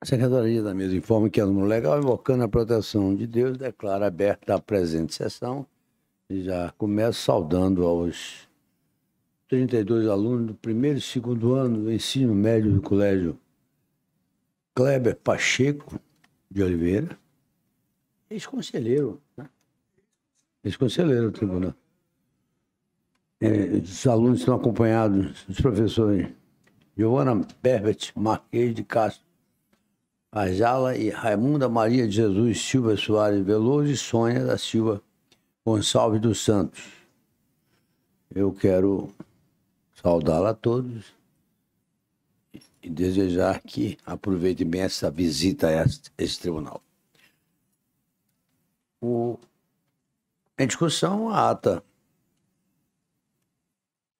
A Secretaria da Mesa informa que a legal, invocando a proteção de Deus, declara aberta a presente sessão e já começa saudando aos 32 alunos do primeiro e segundo ano do ensino médio do Colégio Kleber Pacheco de Oliveira, ex-conselheiro, né? ex-conselheiro do tribunal. É, os alunos estão acompanhados dos professores Giovana Berbert Marquês de Castro Ajala e Raimunda Maria de Jesus Silva Soares Veloso e Sônia da Silva Gonçalves dos Santos. Eu quero saudá-la a todos e desejar que aproveitem bem essa visita a esse tribunal. O, em discussão, a ata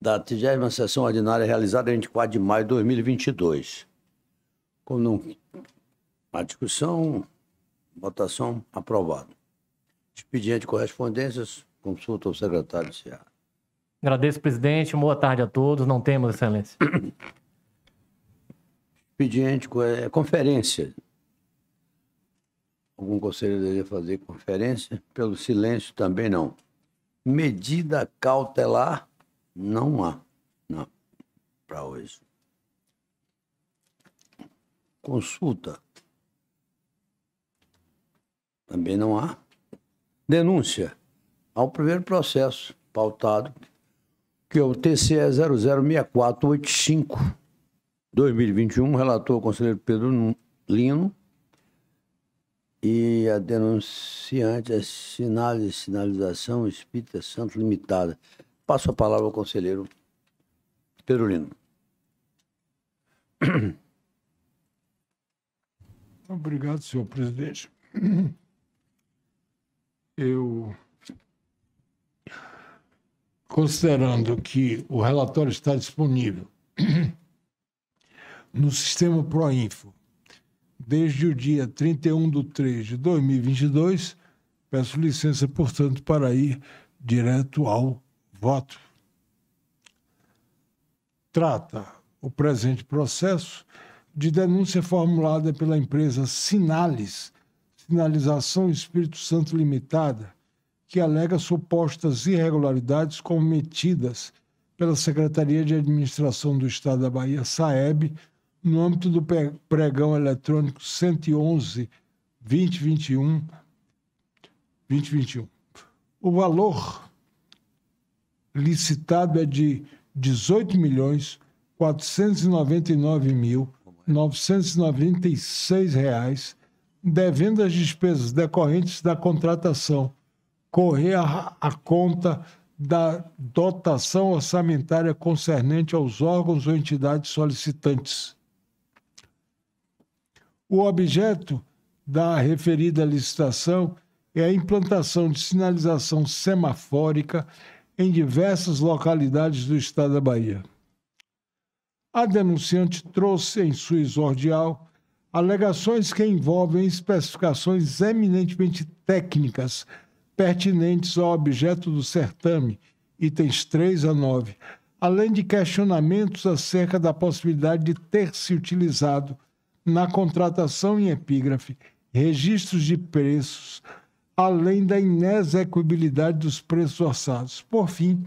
da 30 sessão ordinária realizada em 24 de maio de 2022. Como a discussão, votação, aprovado. Expediente de correspondências, consulta ao secretário de Ceará. Agradeço, presidente. Boa tarde a todos. Não temos, excelência. Expediente, é, conferência. Algum conselheiro deveria fazer conferência? Pelo silêncio também não. Medida cautelar, não há. Para hoje. Consulta. Também não há. Denúncia ao primeiro processo pautado, que é o TCE 006485 2021, relator o conselheiro Pedro Lino, e a denunciante é Sinales, Sinalização Espírita Santo Limitada. Passo a palavra ao conselheiro Pedro. Obrigado, senhor presidente eu, considerando que o relatório está disponível no sistema Proinfo desde o dia 31 de 3 de 2022, peço licença, portanto, para ir direto ao voto. Trata o presente processo de denúncia formulada pela empresa Sinales Sinalização Espírito Santo Limitada, que alega supostas irregularidades cometidas pela Secretaria de Administração do Estado da Bahia, SAEB, no âmbito do pregão eletrônico 111 2021 2021. O valor licitado é de 18 milhões 499 mil 996 reais devendo as despesas decorrentes da contratação correr a, a conta da dotação orçamentária concernente aos órgãos ou entidades solicitantes. O objeto da referida licitação é a implantação de sinalização semafórica em diversas localidades do estado da Bahia. A denunciante trouxe em sua exordial alegações que envolvem especificações eminentemente técnicas pertinentes ao objeto do certame, itens 3 a 9, além de questionamentos acerca da possibilidade de ter se utilizado na contratação em epígrafe registros de preços, além da inexequibilidade dos preços orçados. Por fim,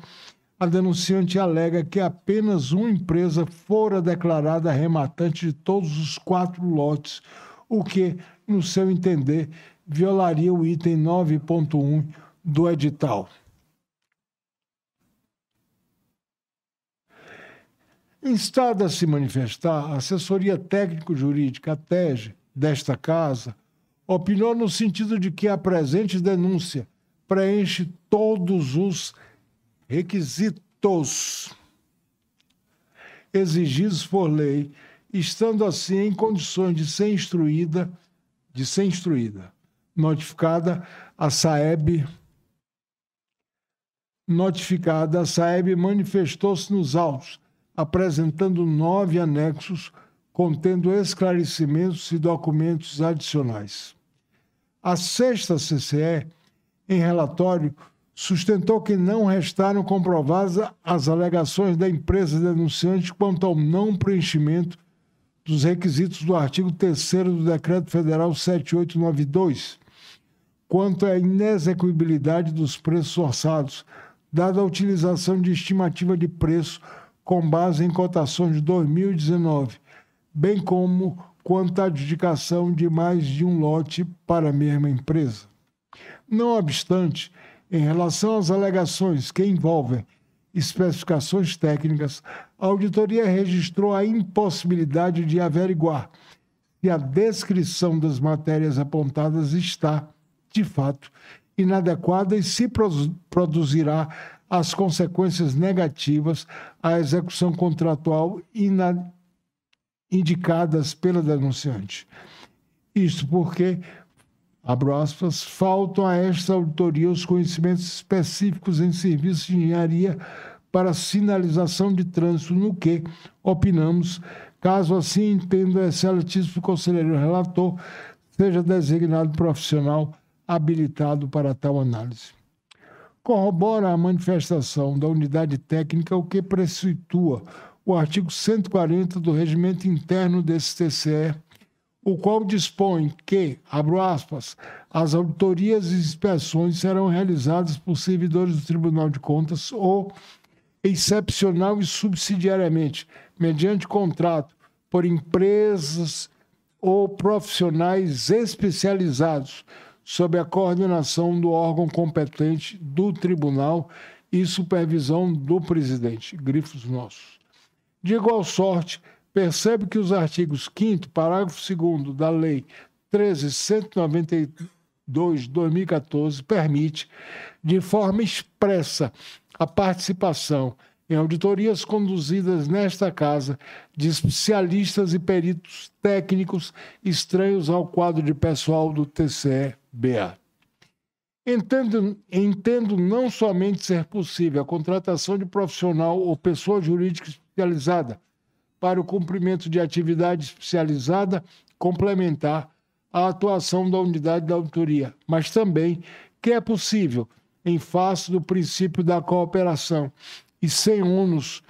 a denunciante alega que apenas uma empresa fora declarada rematante de todos os quatro lotes, o que, no seu entender, violaria o item 9.1 do edital. Instada a se manifestar, a assessoria técnico-jurídica, TEG, desta casa, opinou no sentido de que a presente denúncia preenche todos os requisitos exigidos por lei, estando assim em condições de ser instruída, de ser instruída, notificada a SAEB notificada, a SAEB manifestou-se nos autos, apresentando nove anexos contendo esclarecimentos e documentos adicionais. A sexta CCE, em relatório, sustentou que não restaram comprovadas as alegações da empresa denunciante quanto ao não preenchimento dos requisitos do artigo 3 do Decreto Federal 7892, quanto à inexecuibilidade dos preços orçados, dada a utilização de estimativa de preço com base em cotações de 2019, bem como quanto à adjudicação de mais de um lote para a mesma empresa. Não obstante, em relação às alegações que envolvem especificações técnicas, a auditoria registrou a impossibilidade de averiguar se a descrição das matérias apontadas está, de fato, inadequada e se produzirá as consequências negativas à execução contratual indicadas pela denunciante. Isto porque abro aspas, faltam a esta auditoria os conhecimentos específicos em serviços de engenharia para sinalização de trânsito, no que opinamos, caso assim entenda excelentíssimo conselheiro relator, seja designado profissional habilitado para tal análise. Corrobora a manifestação da unidade técnica o que precitua o artigo 140 do regimento interno desse TCE o qual dispõe que, abro aspas, as auditorias e inspeções serão realizadas por servidores do Tribunal de Contas ou, excepcional e subsidiariamente, mediante contrato, por empresas ou profissionais especializados, sob a coordenação do órgão competente do tribunal e supervisão do presidente. Grifos nossos. De igual sorte, percebe que os artigos 5 parágrafo 2 da Lei 13.192 de 2014 permite, de forma expressa, a participação em auditorias conduzidas nesta casa de especialistas e peritos técnicos estranhos ao quadro de pessoal do TCE-BA. Entendo, entendo não somente ser possível a contratação de profissional ou pessoa jurídica especializada para o cumprimento de atividade especializada complementar à atuação da unidade da autoria, mas também que é possível, em face do princípio da cooperação e sem ônus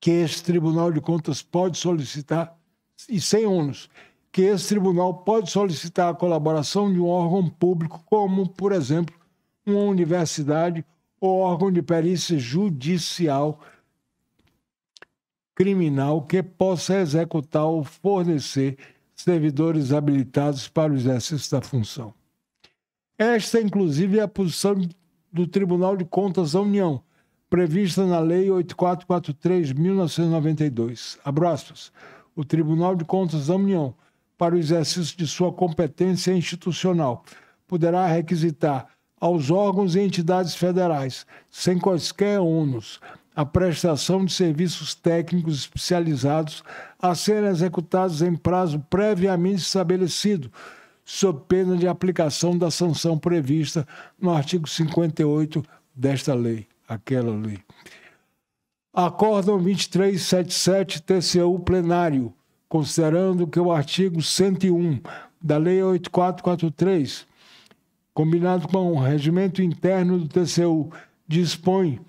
que esse Tribunal de Contas pode solicitar, e sem ônus, que esse tribunal pode solicitar a colaboração de um órgão público, como, por exemplo, uma universidade ou órgão de perícia judicial criminal que possa executar ou fornecer servidores habilitados para o exercício da função. Esta, inclusive, é a posição do Tribunal de Contas da União, prevista na Lei 8443-1992. Abraços. O Tribunal de Contas da União, para o exercício de sua competência institucional, poderá requisitar aos órgãos e entidades federais, sem quaisquer ônus, a prestação de serviços técnicos especializados a serem executados em prazo previamente estabelecido, sob pena de aplicação da sanção prevista no artigo 58 desta lei, aquela lei. Acórdão 2377 TCU plenário, considerando que o artigo 101 da Lei 8443, combinado com o regimento interno do TCU, dispõe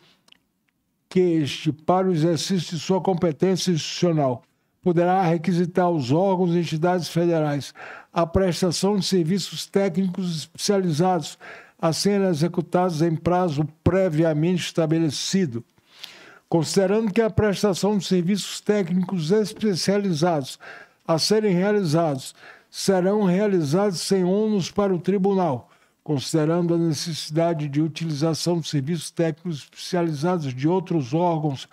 que este, para o exercício de sua competência institucional, poderá requisitar aos órgãos e entidades federais a prestação de serviços técnicos especializados a serem executados em prazo previamente estabelecido. Considerando que a prestação de serviços técnicos especializados a serem realizados serão realizados sem ônus para o tribunal, considerando a necessidade de utilização de serviços técnicos especializados de outros órgãos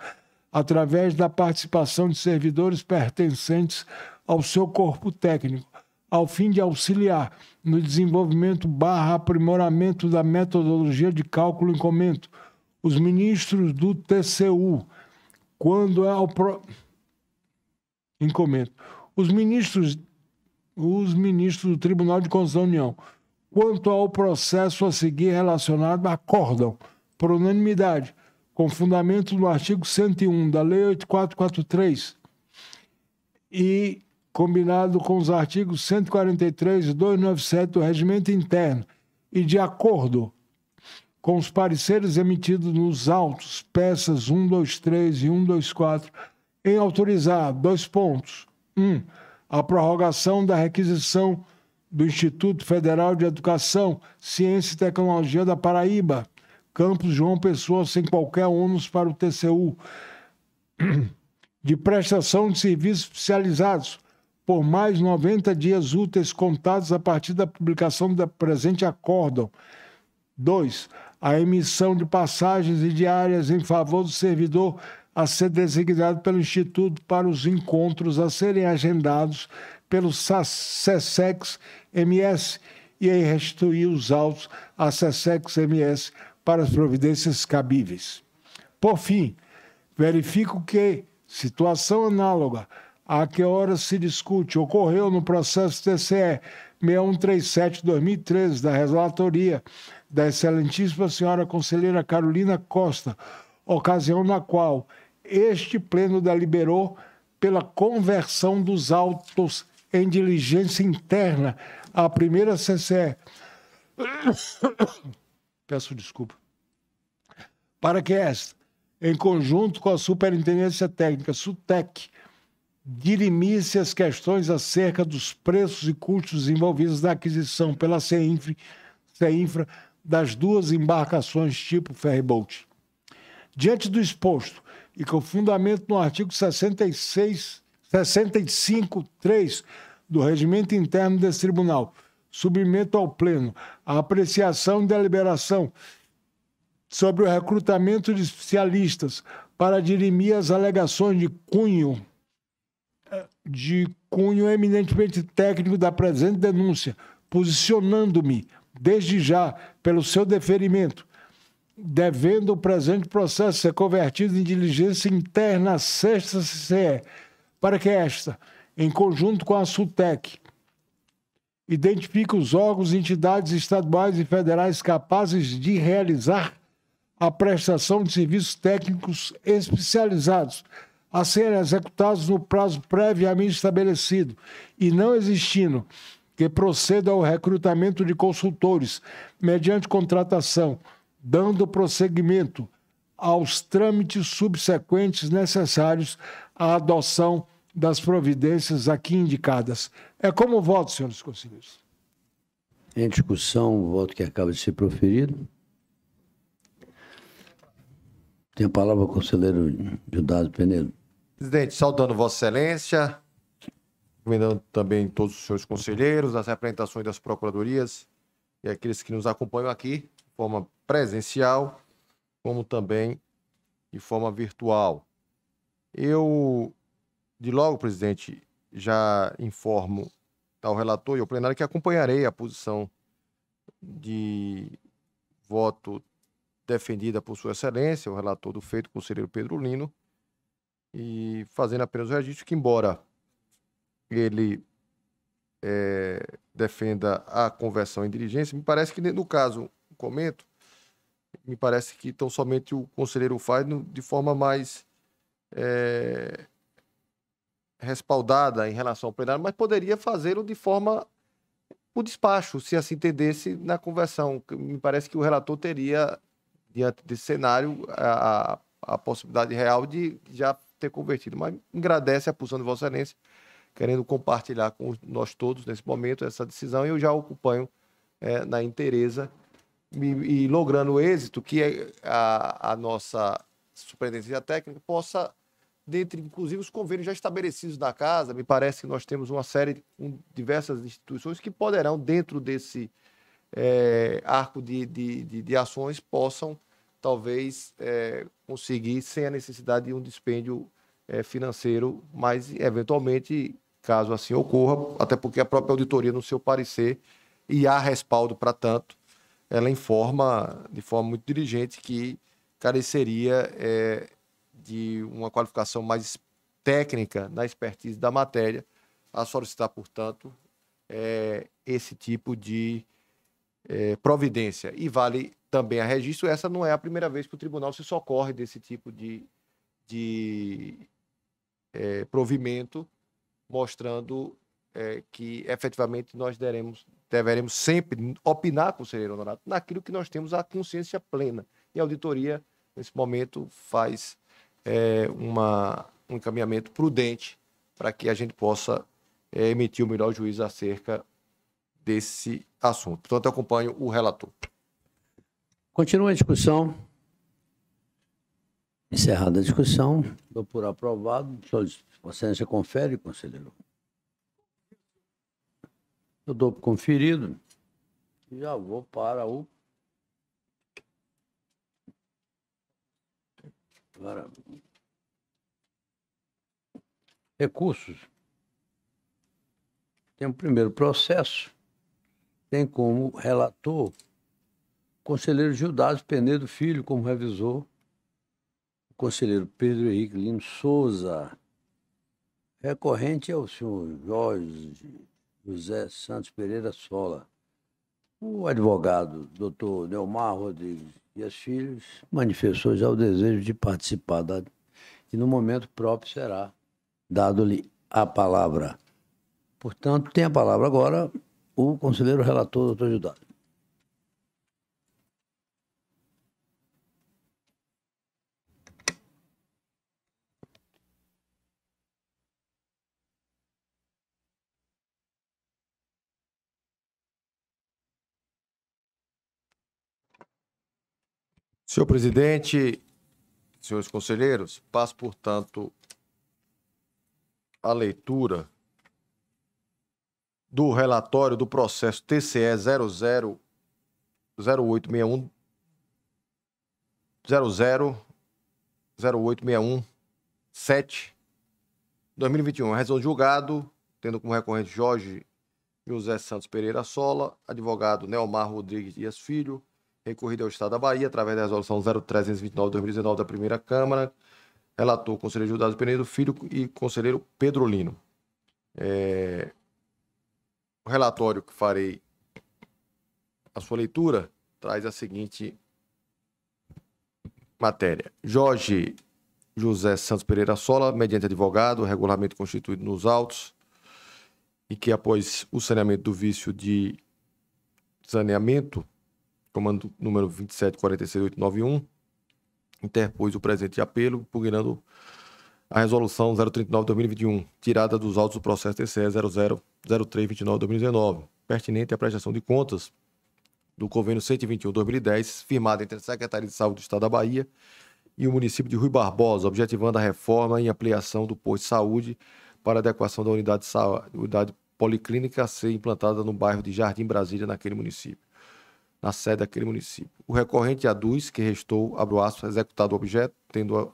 através da participação de servidores pertencentes ao seu corpo técnico, ao fim de auxiliar no desenvolvimento barra aprimoramento da metodologia de cálculo em comento, os ministros do TCU, quando é ao pro... em comento, os ministros os ministros do Tribunal de Contas da União, quanto ao processo a seguir relacionado, acordam, por unanimidade, com fundamento no artigo 101 da Lei 8443 e combinado com os artigos 143 e 297 do Regimento Interno. E de acordo com os pareceres emitidos nos autos, peças 123 e 124, em autorizar, dois pontos, Um, a prorrogação da requisição do Instituto Federal de Educação, Ciência e Tecnologia da Paraíba, campus João Pessoa, sem qualquer ônus para o TCU, de prestação de serviços especializados, por mais 90 dias úteis contados a partir da publicação do presente acórdão. 2. A emissão de passagens e diárias em favor do servidor a ser designado pelo Instituto para os encontros a serem agendados pelo SESEX-MS e aí restituir os autos à SESEX-MS para as providências cabíveis. Por fim, verifico que situação análoga a que hora se discute ocorreu no processo TCE 6137-2013 da relatoria da excelentíssima senhora conselheira Carolina Costa, ocasião na qual este pleno deliberou pela conversão dos autos em diligência interna à primeira CCE. Peço desculpa. Para que esta, em conjunto com a Superintendência Técnica, SUTEC, dirimisse as questões acerca dos preços e custos envolvidos na aquisição pela CEINFRA, CEINFRA das duas embarcações tipo ferryboat. Diante do exposto, e com fundamento no artigo 66, 65.3 do Regimento Interno desse Tribunal, submeto ao Pleno a apreciação e deliberação sobre o recrutamento de especialistas para dirimir as alegações de cunho de cunho eminentemente técnico da presente denúncia, posicionando-me desde já pelo seu deferimento devendo o presente processo ser convertido em diligência interna à sexta CCE, para que esta, em conjunto com a SUTEC, identifique os órgãos entidades estaduais e federais capazes de realizar a prestação de serviços técnicos especializados a serem executados no prazo previamente estabelecido e não existindo que proceda ao recrutamento de consultores mediante contratação dando prosseguimento aos trâmites subsequentes necessários à adoção das providências aqui indicadas. É como o voto, senhores conselheiros. Em discussão, o voto que acaba de ser proferido. Tem a palavra o conselheiro Judado Penedo. Presidente, saudando Vossa Excelência, recomendando também todos os senhores conselheiros, as representações das procuradorias e aqueles que nos acompanham aqui de forma presencial, como também de forma virtual. Eu, de logo, presidente, já informo ao relator e ao plenário que acompanharei a posição de voto defendida por Sua Excelência, o relator do feito, conselheiro Pedro Lino, e fazendo apenas o registro que, embora ele é, defenda a conversão em diligência, me parece que no caso, comento, me parece que tão somente o conselheiro faz de forma mais é, respaldada em relação ao plenário, mas poderia fazê-lo de forma o despacho, se assim entendesse na conversão. Me parece que o relator teria, diante desse cenário, a, a possibilidade real de já ter convertido. Mas agradece a posição de Vossa Excelência, querendo compartilhar com nós todos nesse momento essa decisão, e eu já acompanho é, na interesa e, e logrando êxito, que a, a nossa superintendência técnica possa, dentre inclusive os convênios já estabelecidos na casa, me parece que nós temos uma série de diversas instituições que poderão, dentro desse é, arco de, de, de, de, ações, possam talvez é, conseguir sem a necessidade de um dispêndio é, financeiro, mas eventualmente, caso assim ocorra, até porque a própria auditoria, no seu parecer, e há respaldo para tanto, ela informa de forma muito dirigente que careceria é, de uma qualificação mais técnica na expertise da matéria, a solicitar, portanto, é, esse tipo de é, providência. E vale também a registro, essa não é a primeira vez que o tribunal se socorre desse tipo de, de é, provimento, mostrando é, que efetivamente nós deremos, deveremos sempre opinar, conselheiro honorato, naquilo que nós temos a consciência plena. E a auditoria, nesse momento, faz é, uma, um encaminhamento prudente para que a gente possa é, emitir o melhor juízo acerca desse assunto. Portanto, acompanho o relator. Continua a discussão. Encerrada a discussão, dou por aprovado. Vossa Excelência confere, conselheiro? Eu dou por conferido. Já vou para o. Agora. Recursos. Tem o primeiro processo. Tem como relator o conselheiro Gildas Penedo Filho como revisor, conselheiro Pedro Henrique Lino Souza. Recorrente é o senhor Jorge José Santos Pereira Sola. O advogado doutor Neomar Rodrigues e as filhos manifestou já o desejo de participar da, e no momento próprio será dado-lhe a palavra. Portanto, tem a palavra agora o conselheiro relator, doutor Gildardo. Senhor presidente, senhores conselheiros, passo, portanto, a leitura do relatório do processo TCE 000861 000861 7 2021. A razão de julgado, tendo como recorrente Jorge José Santos Pereira Sola, advogado Neomar Rodrigues Dias Filho, recorrido ao Estado da Bahia através da resolução 0329 de 2019 da primeira Câmara, relator conselheiro Judas Penedo Filho e conselheiro Pedro Lino. É... O relatório que farei a sua leitura traz a seguinte matéria. Jorge José Santos Pereira Sola, mediante advogado, regulamento constituído nos autos, e que após o saneamento do vício de saneamento, comando número 2746891, interpôs o presente apelo, impugnando a resolução 039 de 2021, tirada dos autos do processo TCE 000329 de 2019, pertinente à prestação de contas do convênio 121 de 2010, firmado entre a Secretaria de Saúde do Estado da Bahia e o município de Rui Barbosa, objetivando a reforma e ampliação do posto de saúde para adequação da unidade, unidade policlínica a ser implantada no bairro de Jardim Brasília, naquele município na sede daquele município. O recorrente aduz que restou, abro aspas, executado o objeto, tendo a,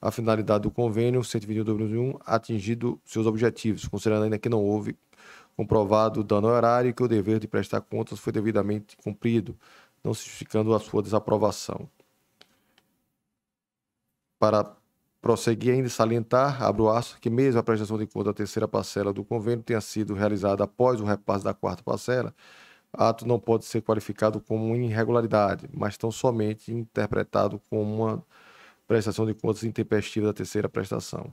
a finalidade do convênio 121 2001 atingido seus objetivos, considerando ainda que não houve comprovado dano horário e que o dever de prestar contas foi devidamente cumprido, não justificando a sua desaprovação. Para prosseguir ainda salientar, abro aspas, que mesmo a prestação de conta da terceira parcela do convênio tenha sido realizada após o repasse da quarta parcela, ato não pode ser qualificado como irregularidade, mas tão somente interpretado como uma prestação de contas intempestiva da terceira prestação,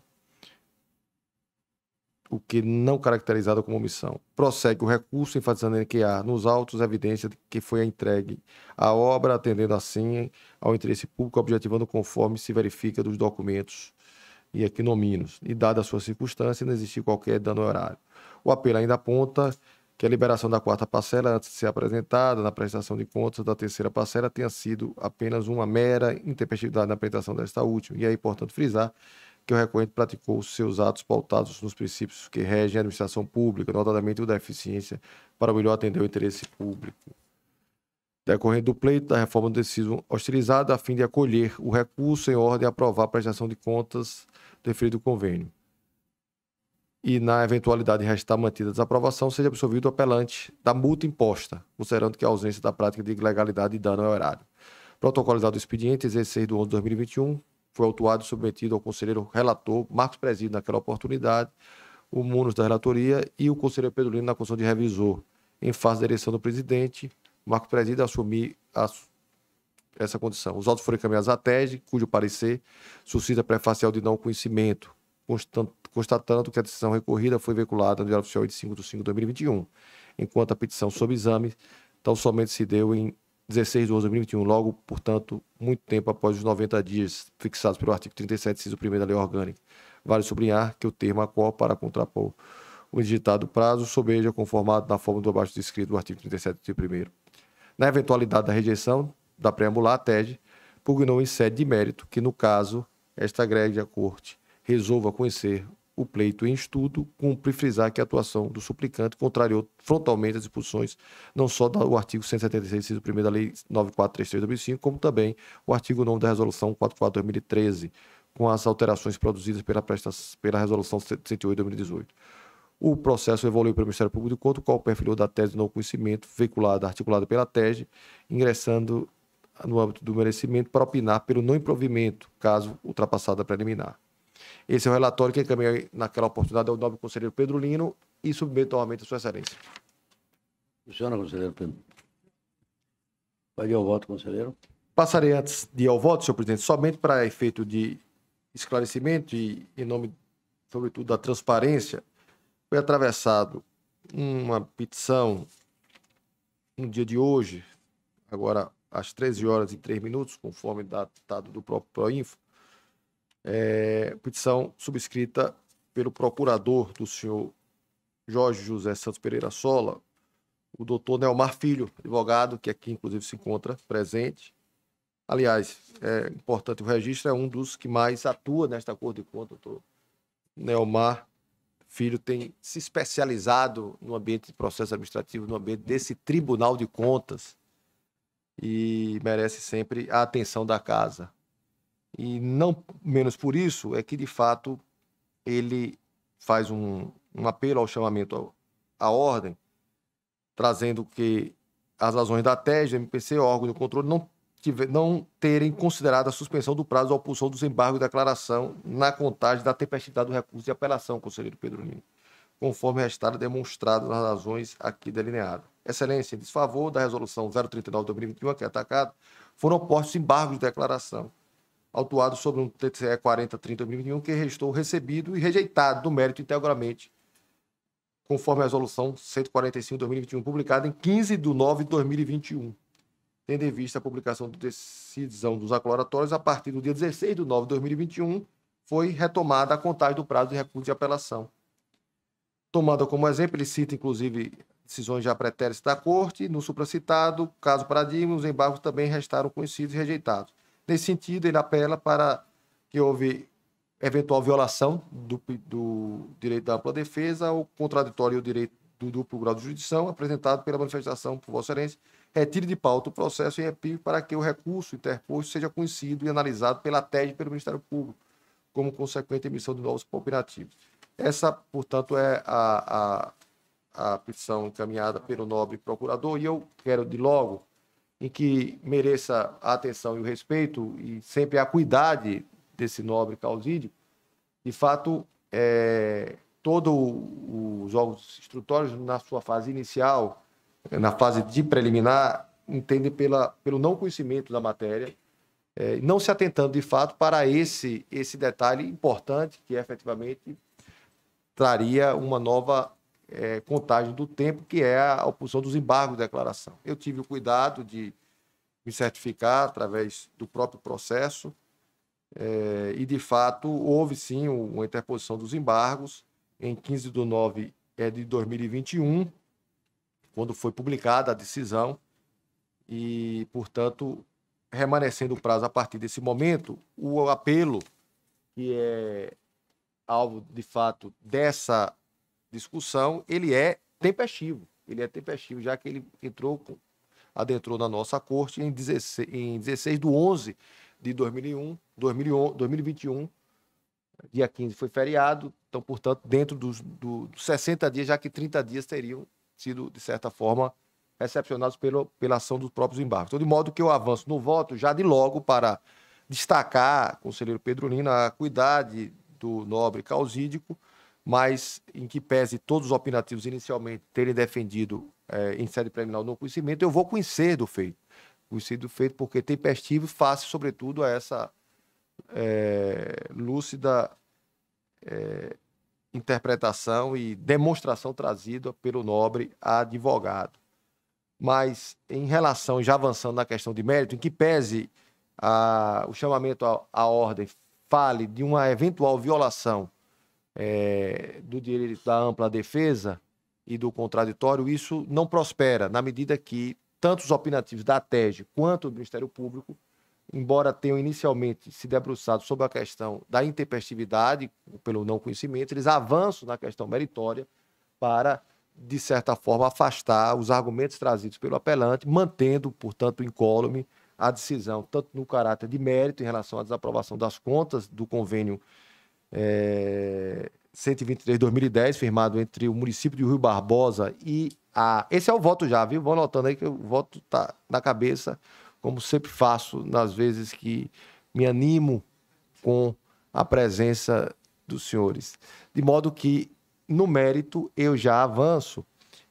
o que não caracterizado como omissão. Prossegue o recurso, enfatizando que há nos autos evidência de que foi entregue a obra, atendendo assim ao interesse público, objetivando conforme se verifica dos documentos e aqui nominos, e dada a sua circunstância, não existir qualquer dano horário. O apelo ainda aponta que a liberação da quarta parcela, antes de ser apresentada na prestação de contas da terceira parcela, tenha sido apenas uma mera intempestividade na apresentação desta última. E é importante frisar que o recorrente praticou os seus atos pautados nos princípios que regem a administração pública, notadamente o da eficiência, para melhor atender o interesse público. Decorrente do pleito da reforma do deciso hostilizado, a fim de acolher o recurso em ordem a aprovar a prestação de contas do referido convênio e, na eventualidade de restar mantida a desaprovação, seja absolvido o apelante da multa imposta, considerando que a ausência da prática de ilegalidade e dano ao erário. Protocolizado o expediente, 16 de 11 de 2021, foi autuado e submetido ao conselheiro relator, Marcos Presídio, naquela oportunidade, o Munos da relatoria e o conselheiro Pedro Lino na condição de revisor. Em fase da eleição do presidente, Marcos Presídio assumir a, essa condição. Os autos foram encaminhados à TED, cujo parecer suscita pré-facial de não conhecimento, constatando que a decisão recorrida foi veiculada no Diário Oficial de 5 de 5 de 2021, enquanto a petição sob exame tão somente se deu em 16 de 11 de 2021, logo, portanto, muito tempo após os 90 dias fixados pelo artigo 37, inciso 1 da Lei Orgânica, Vale sublinhar que o termo acor para contrapor o digitado prazo sobeja conformado na forma do abaixo descrito do artigo 37, inciso 1 Na eventualidade da rejeição da preambular, a TED pugnou em sede de mérito que, no caso, esta greve da Corte resolva conhecer o pleito em estudo, cumpre frisar que a atuação do suplicante contrariou frontalmente as disposições não só do artigo 176, inciso 1 da Lei 9433 de 2005, como também o artigo 9 da Resolução 44-2013, com as alterações produzidas pela, pela Resolução 108 de 2018. O processo evoluiu para o Ministério Público de Conta, o qual perfilou da tese de não conhecimento, veiculada, articulada pela TED, ingressando no âmbito do merecimento para opinar pelo não improvimento, caso ultrapassada preliminar. Esse é o relatório que encaminhei naquela oportunidade ao nobre conselheiro Pedro Lino e submeto novamente a Sua Excelência. Funciona, conselheiro Pedro. Pode ir ao voto, conselheiro. Passarei antes de ir ao voto, senhor presidente, somente para efeito de esclarecimento e em nome, sobretudo, da transparência, foi atravessado uma petição no dia de hoje, agora às 13 horas e 3 minutos, conforme datado do próprio Proinfo, é, petição subscrita pelo procurador do senhor Jorge José Santos Pereira Sola, o doutor Nelmar Filho, advogado, que aqui inclusive se encontra presente. Aliás, é importante o registro, é um dos que mais atua nesta Corte de Contas, doutor Nelmar Filho tem se especializado no ambiente de processo administrativo, no ambiente desse Tribunal de Contas, e merece sempre a atenção da casa. E não menos por isso é que, de fato, ele faz um, um apelo ao chamamento à ordem, trazendo que as razões da TEG, MPC, órgão de controle, não, tiver, não terem considerado a suspensão do prazo da opulsão dos embargos de declaração na contagem da tempestividade do recurso de apelação, conselheiro Pedro Nino, conforme restado demonstrado nas razões aqui delineadas. Excelência, em desfavor da resolução 039 de 2021, que é atacado, foram postos embargos de declaração autuado sobre um TCE 4030-2021 que restou recebido e rejeitado do mérito integralmente, conforme a resolução 145-2021, publicada em 15 de nove de 2021, tendo em vista a publicação da decisão dos acloratórios a partir do dia 16 de nove de 2021, foi retomada a contagem do prazo de recurso de apelação. Tomando como exemplo, ele cita, inclusive, decisões já pretéritas da Corte, no supracitado, caso paradigma, os embargos também restaram conhecidos e rejeitados. Nesse sentido, ele apela para que houve eventual violação do, do direito da ampla defesa ou contraditório ao direito do duplo grau de jurisdição apresentado pela manifestação por Vossa Excelência, retire de pauta o processo e repito para que o recurso interposto seja conhecido e analisado pela TED e pelo Ministério Público, como consequente emissão de novos opinativos. Essa, portanto, é a, a, a petição encaminhada pelo nobre procurador e eu quero de logo em que mereça a atenção e o respeito e sempre a cuidade desse nobre causídio, de fato, é, todos os órgãos instrutórios, na sua fase inicial, na fase de preliminar, entendem pela, pelo não conhecimento da matéria, é, não se atentando de fato para esse, esse detalhe importante que efetivamente traria uma nova é, contagem do tempo, que é a opção dos embargos de declaração. Eu tive o cuidado de me certificar através do próprio processo, é, e de fato houve sim uma interposição dos embargos em 15 de 9 é, de 2021, quando foi publicada a decisão, e, portanto, remanescendo o prazo a partir desse momento, o apelo que é alvo, de fato, dessa discussão, ele é tempestivo. Ele é tempestivo, já que ele entrou, adentrou na nossa corte em 16, em 16 de 11 de 2001, 2001, 2021, dia 15 foi feriado, então, portanto, dentro dos, do, dos 60 dias, já que 30 dias teriam sido, de certa forma, recepcionados pelo, pela ação dos próprios embargos. Então, de modo que eu avanço no voto já de logo para destacar, conselheiro Pedro Lina, a cuidade do nobre causídico, mas em que pese todos os opinativos inicialmente terem defendido é, em sede preliminar no conhecimento, eu vou conhecer do feito. Conhecer do feito porque tempestivo face, sobretudo, a essa é, lúcida é, interpretação e demonstração trazida pelo nobre advogado. Mas, em relação, já avançando na questão de mérito, em que pese a, o chamamento à ordem fale de uma eventual violação é, do direito da ampla defesa e do contraditório, isso não prospera, na medida que tanto os opinativos da TEG quanto do Ministério Público, embora tenham inicialmente se debruçado sobre a questão da intempestividade, pelo não conhecimento, eles avançam na questão meritória para, de certa forma, afastar os argumentos trazidos pelo apelante, mantendo, portanto, incólume a decisão, tanto no caráter de mérito em relação à desaprovação das contas do convênio é, 123-2010, firmado entre o município de Rio Barbosa e a. Esse é o voto já, viu? Vou anotando aí que o voto está na cabeça, como sempre faço nas vezes que me animo com a presença dos senhores. De modo que, no mérito, eu já avanço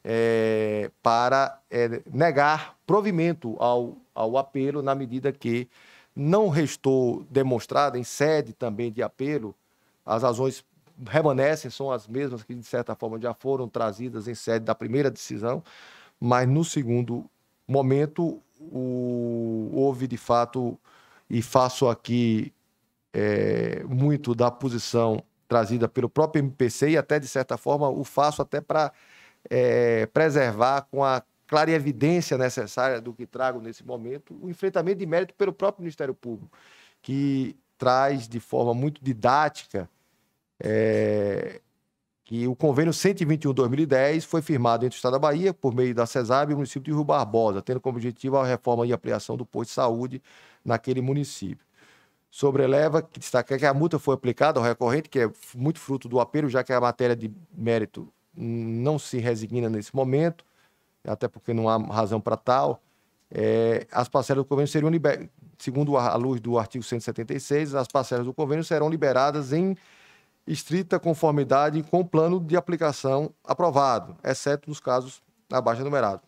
é, para é, negar provimento ao, ao apelo, na medida que não restou demonstrada em sede também de apelo as razões permanecem, são as mesmas que, de certa forma, já foram trazidas em sede da primeira decisão, mas no segundo momento o, houve, de fato, e faço aqui é, muito da posição trazida pelo próprio MPC e até, de certa forma, o faço até para é, preservar com a clara evidência necessária do que trago nesse momento, o enfrentamento de mérito pelo próprio Ministério Público, que traz de forma muito didática é, que o convênio 121-2010 foi firmado entre o Estado da Bahia, por meio da CESAB e o município de Rio Barbosa, tendo como objetivo a reforma e ampliação do posto de saúde naquele município. Sobreleva que destaca que a multa foi aplicada ao recorrente, que é muito fruto do apelo, já que a matéria de mérito não se resigna nesse momento, até porque não há razão para tal. É, as parcelas do convênio seriam liberadas, segundo a luz do artigo 176, as parcelas do convênio serão liberadas em estrita conformidade com o plano de aplicação aprovado, exceto nos casos abaixo numerado.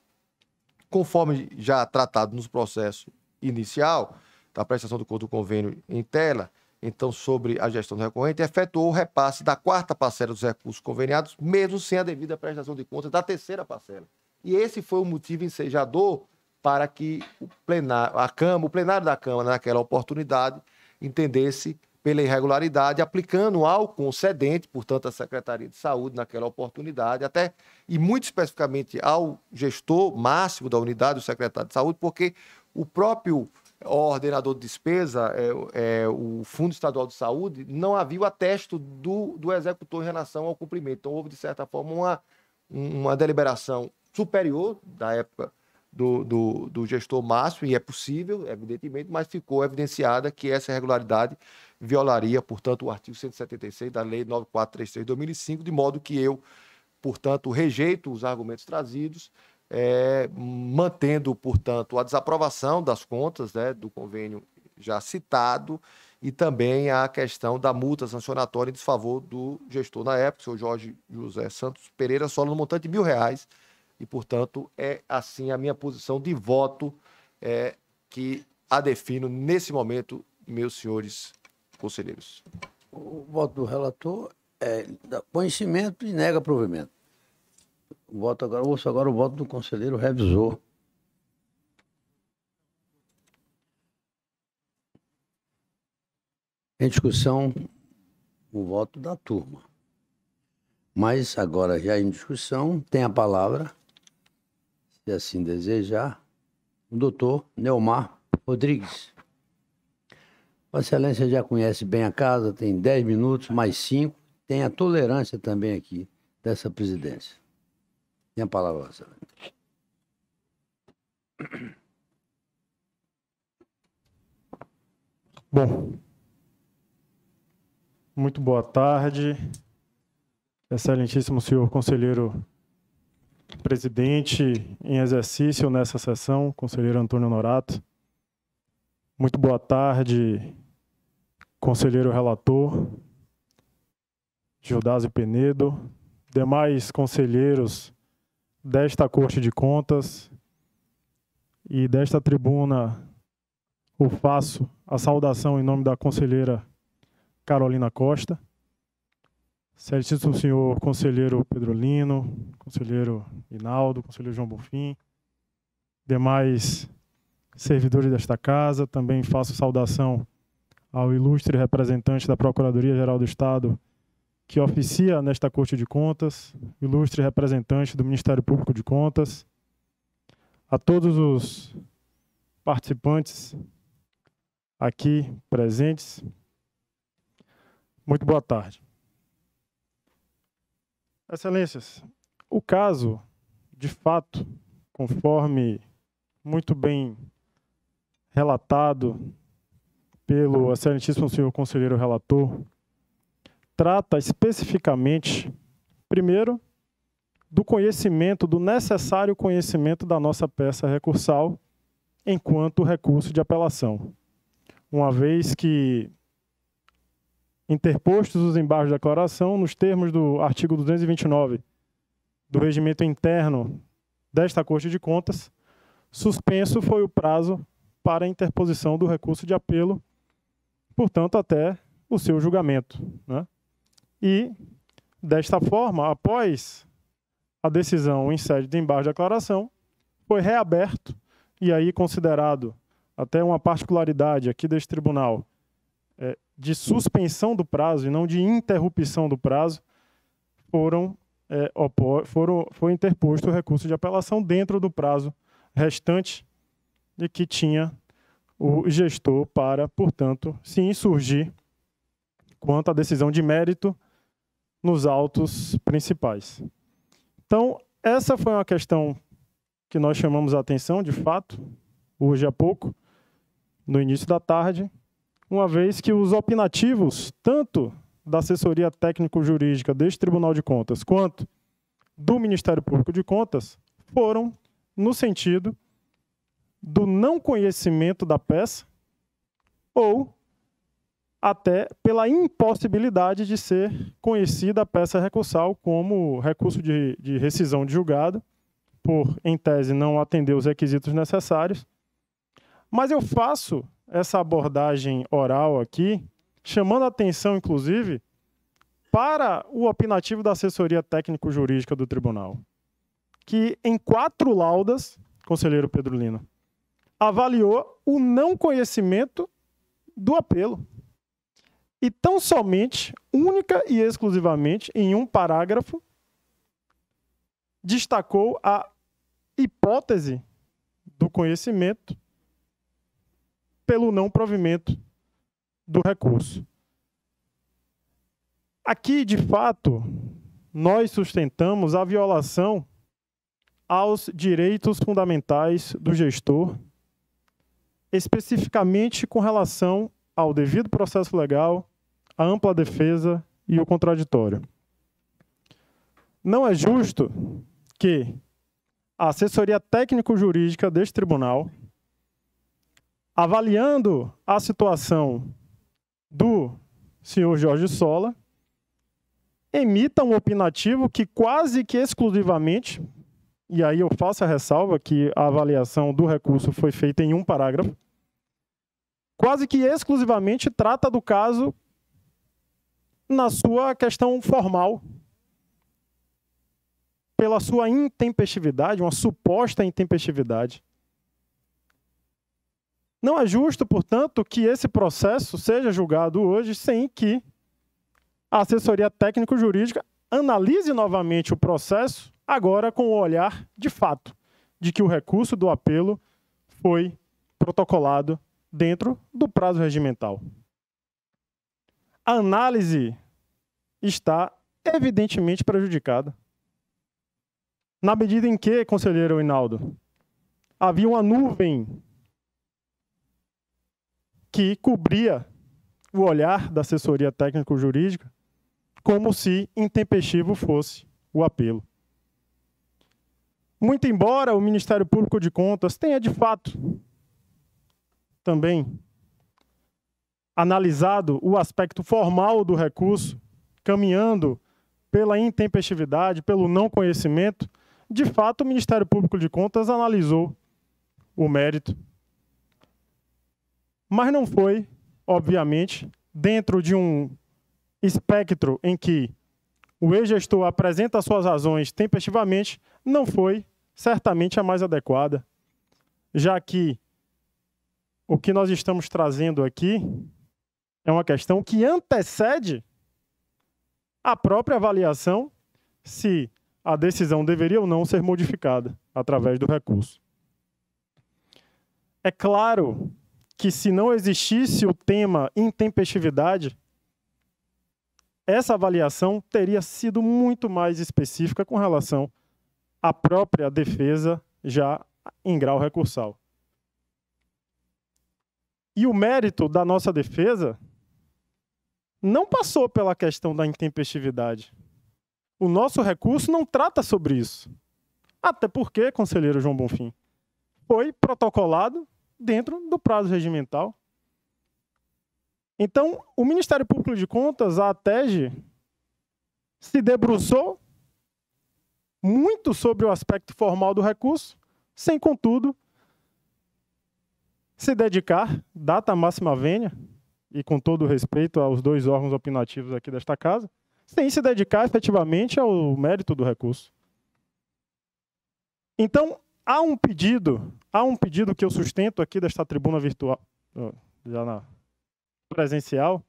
Conforme já tratado nos processos inicial da prestação do do convênio em tela, então sobre a gestão recorrente, efetuou o repasse da quarta parcela dos recursos conveniados, mesmo sem a devida prestação de contas da terceira parcela. E esse foi o motivo ensejador para que o plenário, a Câmara, o plenário da Câmara, naquela oportunidade, entendesse pela irregularidade, aplicando ao concedente, portanto, a Secretaria de Saúde, naquela oportunidade, até e muito especificamente ao gestor máximo da unidade, o secretário de Saúde, porque o próprio ordenador de despesa, é, é, o Fundo Estadual de Saúde, não havia o atesto do, do executor em relação ao cumprimento. Então, houve, de certa forma, uma, uma deliberação superior da época do, do, do gestor máximo, e é possível, evidentemente, mas ficou evidenciada que essa irregularidade violaria, portanto, o artigo 176 da Lei 9433 de 2005, de modo que eu, portanto, rejeito os argumentos trazidos, é, mantendo, portanto, a desaprovação das contas né, do convênio já citado e também a questão da multa sancionatória em desfavor do gestor na época, o senhor Jorge José Santos Pereira, só no montante de mil reais. E, portanto, é assim a minha posição de voto é, que a defino nesse momento, meus senhores conselheiros. O voto do relator é conhecimento e nega provimento. Voto agora, ouço agora o voto do conselheiro revisor. Em discussão, o voto da turma. Mas agora, já em discussão, tem a palavra, se assim desejar, o doutor Neomar Rodrigues. Vossa Excelência já conhece bem a casa, tem 10 minutos, mais 5. Tem a tolerância também aqui dessa presidência. Tem a palavra, Vossa Excelência. Bom, muito boa tarde, excelentíssimo senhor conselheiro presidente em exercício nessa sessão, conselheiro Antônio Norato. Muito boa tarde, conselheiro relator, Gildásio Penedo, demais conselheiros desta Corte de Contas e desta tribuna, eu faço a saudação em nome da conselheira Carolina Costa, certíssimo senhor conselheiro Pedrolino, conselheiro Inaldo, conselheiro João Bonfim, demais servidores desta casa, também faço saudação ao ilustre representante da Procuradoria-Geral do Estado, que oficia nesta Corte de Contas, ilustre representante do Ministério Público de Contas, a todos os participantes aqui presentes, muito boa tarde. Excelências, o caso, de fato, conforme muito bem relatado pelo excelentíssimo senhor conselheiro relator, trata especificamente, primeiro, do conhecimento, do necessário conhecimento da nossa peça recursal enquanto recurso de apelação. Uma vez que, interpostos os embargos de declaração, nos termos do artigo 229 do regimento interno desta Corte de Contas, suspenso foi o prazo para a interposição do recurso de apelo, portanto, até o seu julgamento. Né? E, desta forma, após a decisão em sede de embargo de declaração, foi reaberto e aí considerado até uma particularidade aqui deste tribunal é, de suspensão do prazo e não de interrupção do prazo, foram, é, foram foi interposto o recurso de apelação dentro do prazo restante de que tinha o gestor para, portanto, se insurgir quanto à decisão de mérito nos autos principais. Então, essa foi uma questão que nós chamamos a atenção, de fato, hoje há pouco, no início da tarde, uma vez que os opinativos, tanto da assessoria técnico-jurídica deste Tribunal de Contas, quanto do Ministério Público de Contas, foram no sentido do não conhecimento da peça ou até pela impossibilidade de ser conhecida a peça recursal como recurso de, de rescisão de julgado, por, em tese, não atender os requisitos necessários. Mas eu faço essa abordagem oral aqui, chamando atenção, inclusive, para o opinativo da assessoria técnico-jurídica do tribunal, que em quatro laudas, conselheiro Pedro Lino, avaliou o não conhecimento do apelo. E tão somente, única e exclusivamente, em um parágrafo, destacou a hipótese do conhecimento pelo não provimento do recurso. Aqui, de fato, nós sustentamos a violação aos direitos fundamentais do gestor especificamente com relação ao devido processo legal, a ampla defesa e o contraditório. Não é justo que a assessoria técnico-jurídica deste tribunal, avaliando a situação do senhor Jorge Sola, emita um opinativo que quase que exclusivamente, e aí eu faço a ressalva que a avaliação do recurso foi feita em um parágrafo, quase que exclusivamente trata do caso na sua questão formal, pela sua intempestividade, uma suposta intempestividade. Não é justo, portanto, que esse processo seja julgado hoje sem que a assessoria técnico-jurídica analise novamente o processo, agora com o olhar de fato, de que o recurso do apelo foi protocolado dentro do prazo regimental. A análise está evidentemente prejudicada. Na medida em que, conselheiro Hinaldo, havia uma nuvem que cobria o olhar da assessoria técnico-jurídica como se intempestivo fosse o apelo. Muito embora o Ministério Público de Contas tenha, de fato, também analisado o aspecto formal do recurso, caminhando pela intempestividade, pelo não conhecimento, de fato o Ministério Público de Contas analisou o mérito. Mas não foi, obviamente, dentro de um espectro em que o ex-gestor apresenta suas razões tempestivamente, não foi certamente a mais adequada, já que o que nós estamos trazendo aqui é uma questão que antecede a própria avaliação se a decisão deveria ou não ser modificada através do recurso. É claro que se não existisse o tema intempestividade, essa avaliação teria sido muito mais específica com relação à própria defesa já em grau recursal. E o mérito da nossa defesa não passou pela questão da intempestividade. O nosso recurso não trata sobre isso. Até porque, conselheiro João Bonfim, foi protocolado dentro do prazo regimental. Então, o Ministério Público de Contas, a ATEG, se debruçou muito sobre o aspecto formal do recurso, sem, contudo, se dedicar, data máxima vênia, e com todo respeito aos dois órgãos opinativos aqui desta casa, sem se dedicar efetivamente ao mérito do recurso. Então, há um pedido, há um pedido que eu sustento aqui desta tribuna virtual, já na presencial.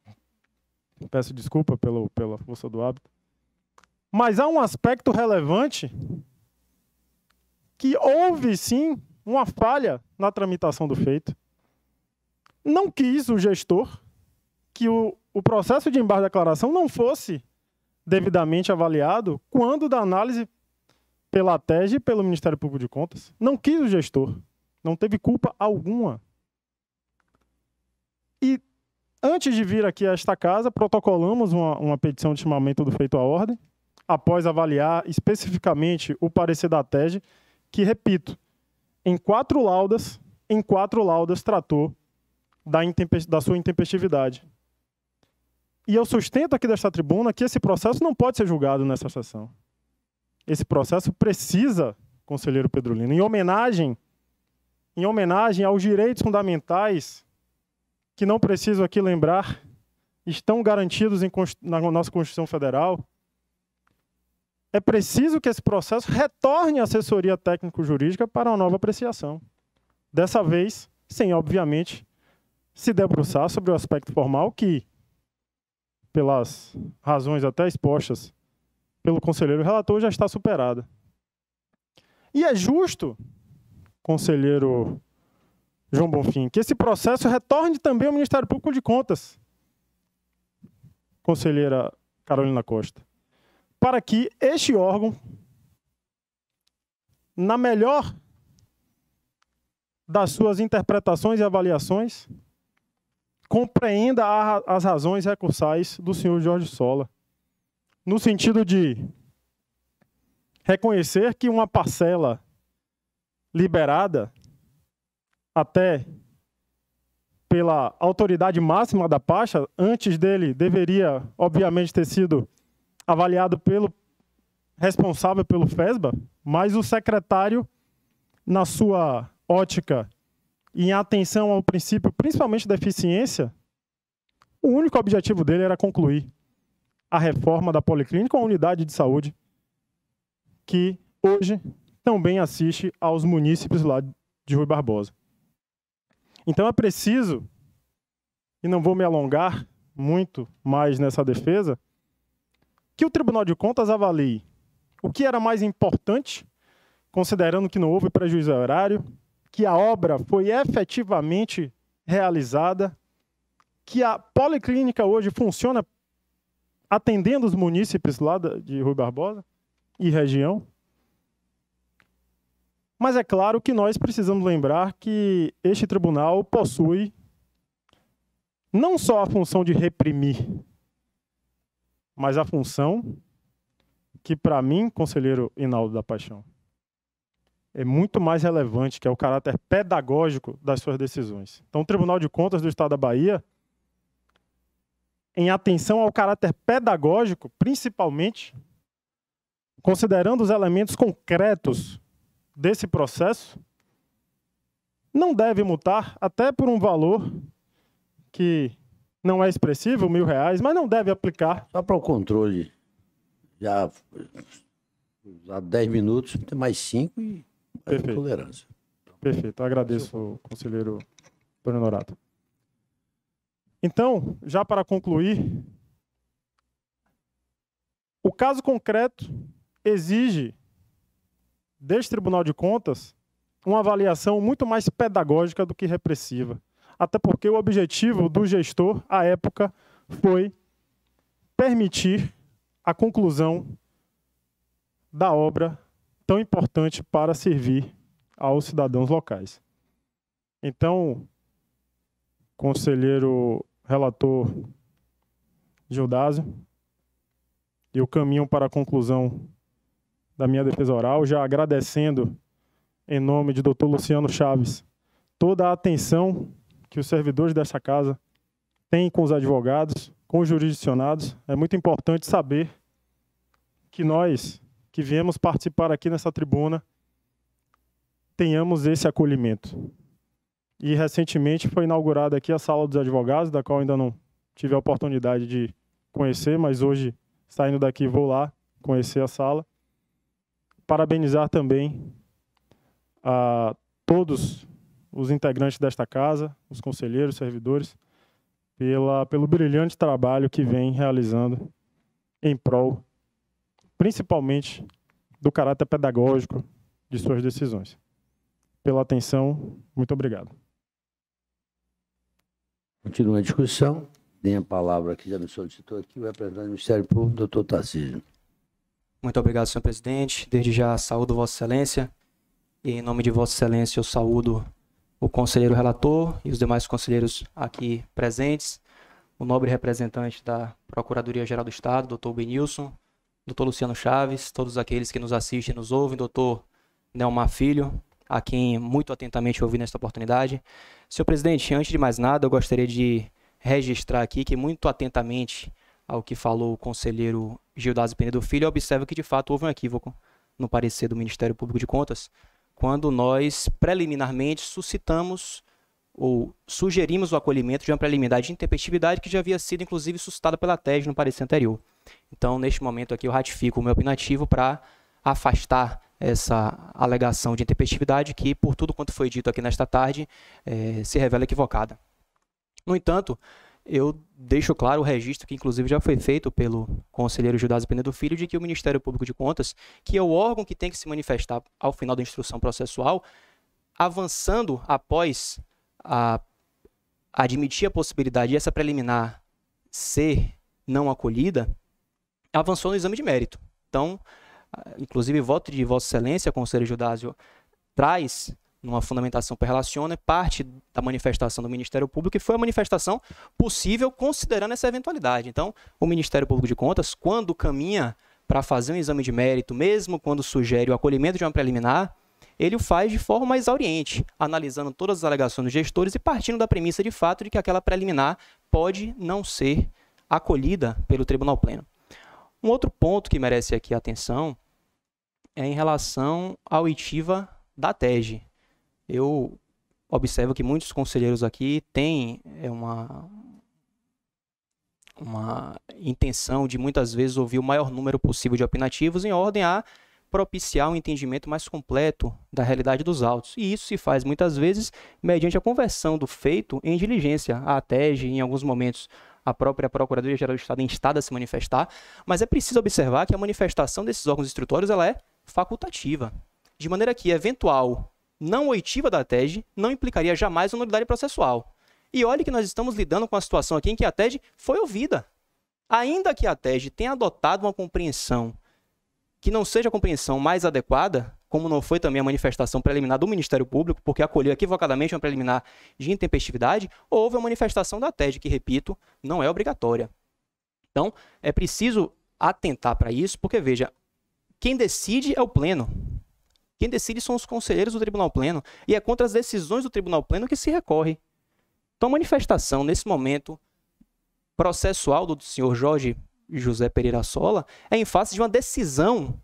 Peço desculpa pelo, pela força do hábito. Mas há um aspecto relevante que houve sim uma falha na tramitação do feito. Não quis o gestor que o, o processo de embargo de declaração não fosse devidamente avaliado quando da análise pela TEG e pelo Ministério Público de Contas. Não quis o gestor. Não teve culpa alguma. E antes de vir aqui a esta casa, protocolamos uma, uma petição de chamamento do feito à ordem, após avaliar especificamente o parecer da TEG, que, repito, em quatro laudas, em quatro laudas tratou da, da sua intempestividade. E eu sustento aqui desta tribuna que esse processo não pode ser julgado nessa sessão. Esse processo precisa, conselheiro Pedrolino, em homenagem, em homenagem aos direitos fundamentais que não preciso aqui lembrar, estão garantidos em, na nossa Constituição Federal. É preciso que esse processo retorne à assessoria técnico-jurídica para uma nova apreciação. Dessa vez, sem, obviamente, se debruçar sobre o aspecto formal que pelas razões até expostas pelo conselheiro relator, já está superada. E é justo, conselheiro João Bonfim, que esse processo retorne também ao Ministério Público de Contas, conselheira Carolina Costa, para que este órgão, na melhor das suas interpretações e avaliações, compreenda as razões recursais do senhor Jorge Sola, no sentido de reconhecer que uma parcela liberada até pela autoridade máxima da pasta, antes dele deveria, obviamente, ter sido avaliado pelo responsável pelo FESBA, mas o secretário, na sua ótica em atenção ao princípio, principalmente da eficiência, o único objetivo dele era concluir a reforma da policlínica, uma unidade de saúde que hoje também assiste aos munícipes lá de Rui Barbosa. Então é preciso, e não vou me alongar muito mais nessa defesa, que o Tribunal de Contas avalie o que era mais importante, considerando que não houve prejuízo horário, que a obra foi efetivamente realizada, que a policlínica hoje funciona atendendo os munícipes lá de Rui Barbosa e região. Mas é claro que nós precisamos lembrar que este tribunal possui não só a função de reprimir, mas a função que, para mim, conselheiro Hinaldo da Paixão, é muito mais relevante, que é o caráter pedagógico das suas decisões. Então, o Tribunal de Contas do Estado da Bahia, em atenção ao caráter pedagógico, principalmente, considerando os elementos concretos desse processo, não deve multar, até por um valor que não é expressivo, mil reais, mas não deve aplicar. Só para o controle, já há 10 minutos, tem mais 5 e Perfeito. tolerância. Perfeito. Agradeço, conselheiro Antônio Norato. Então, já para concluir, o caso concreto exige deste Tribunal de Contas uma avaliação muito mais pedagógica do que repressiva. Até porque o objetivo do gestor, à época, foi permitir a conclusão da obra tão importante para servir aos cidadãos locais. Então, conselheiro relator Gildásio, eu caminho para a conclusão da minha defesa oral, já agradecendo em nome de doutor Luciano Chaves toda a atenção que os servidores dessa casa têm com os advogados, com os jurisdicionados. É muito importante saber que nós, que viemos participar aqui nessa tribuna, tenhamos esse acolhimento. E recentemente foi inaugurada aqui a Sala dos Advogados, da qual ainda não tive a oportunidade de conhecer, mas hoje, saindo daqui, vou lá conhecer a sala. Parabenizar também a todos os integrantes desta casa, os conselheiros, servidores, pela, pelo brilhante trabalho que vem realizando em prol, principalmente, do caráter pedagógico de suas decisões. Pela atenção, muito obrigado. Continua a discussão. Tem a palavra que já me solicitou aqui o representante do Ministério Público, doutor Tarcísio. Muito obrigado, senhor presidente. Desde já saúdo Vossa Excelência. E em nome de Vossa Excelência, eu saúdo o conselheiro relator e os demais conselheiros aqui presentes, o nobre representante da Procuradoria-Geral do Estado, doutor Benilson, doutor Luciano Chaves, todos aqueles que nos assistem nos ouvem, doutor Nelmar Filho, a quem muito atentamente ouvi nesta oportunidade. Senhor presidente, antes de mais nada, eu gostaria de registrar aqui que muito atentamente ao que falou o conselheiro Gildásio Penedo Filho, observa que de fato houve um equívoco no parecer do Ministério Público de Contas, quando nós preliminarmente suscitamos ou sugerimos o acolhimento de uma preliminar de intempestividade que já havia sido inclusive suscitada pela TED no parecer anterior. Então, neste momento aqui, eu ratifico o meu opinativo para afastar essa alegação de intempestividade que, por tudo quanto foi dito aqui nesta tarde, eh, se revela equivocada. No entanto, eu deixo claro o registro que inclusive já foi feito pelo conselheiro Judas Penedo Filho de que o Ministério Público de Contas, que é o órgão que tem que se manifestar ao final da instrução processual, avançando após a admitir a possibilidade de essa preliminar ser não acolhida, avançou no exame de mérito. Então, inclusive, voto de Vossa Excelência, conselheiro Judásio, traz numa fundamentação per relaciona, parte da manifestação do Ministério Público e foi a manifestação possível considerando essa eventualidade. Então, o Ministério Público de Contas, quando caminha para fazer um exame de mérito, mesmo quando sugere o acolhimento de uma preliminar, ele o faz de forma mais exauriente, analisando todas as alegações dos gestores e partindo da premissa de fato de que aquela preliminar pode não ser acolhida pelo Tribunal Pleno. Um outro ponto que merece aqui atenção é em relação à oitiva da TEG eu observo que muitos conselheiros aqui têm é, uma, uma intenção de muitas vezes ouvir o maior número possível de opinativos em ordem a propiciar um entendimento mais completo da realidade dos autos. E isso se faz muitas vezes mediante a conversão do feito em diligência. A TEG, em alguns momentos, a própria Procuradoria-Geral do Estado em estado a se manifestar, mas é preciso observar que a manifestação desses órgãos instrutórios ela é facultativa, de maneira que eventual não oitiva da TED não implicaria jamais uma nulidade processual. E olhe que nós estamos lidando com uma situação aqui em que a TED foi ouvida. Ainda que a TED tenha adotado uma compreensão que não seja a compreensão mais adequada, como não foi também a manifestação preliminar do Ministério Público, porque acolheu equivocadamente uma preliminar de intempestividade, houve a manifestação da TED, que, repito, não é obrigatória. Então, é preciso atentar para isso, porque, veja, quem decide é o Pleno. Quem decide são os conselheiros do Tribunal Pleno e é contra as decisões do Tribunal Pleno que se recorre. Então, a manifestação, nesse momento processual do senhor Jorge José Pereira Sola, é em face de uma decisão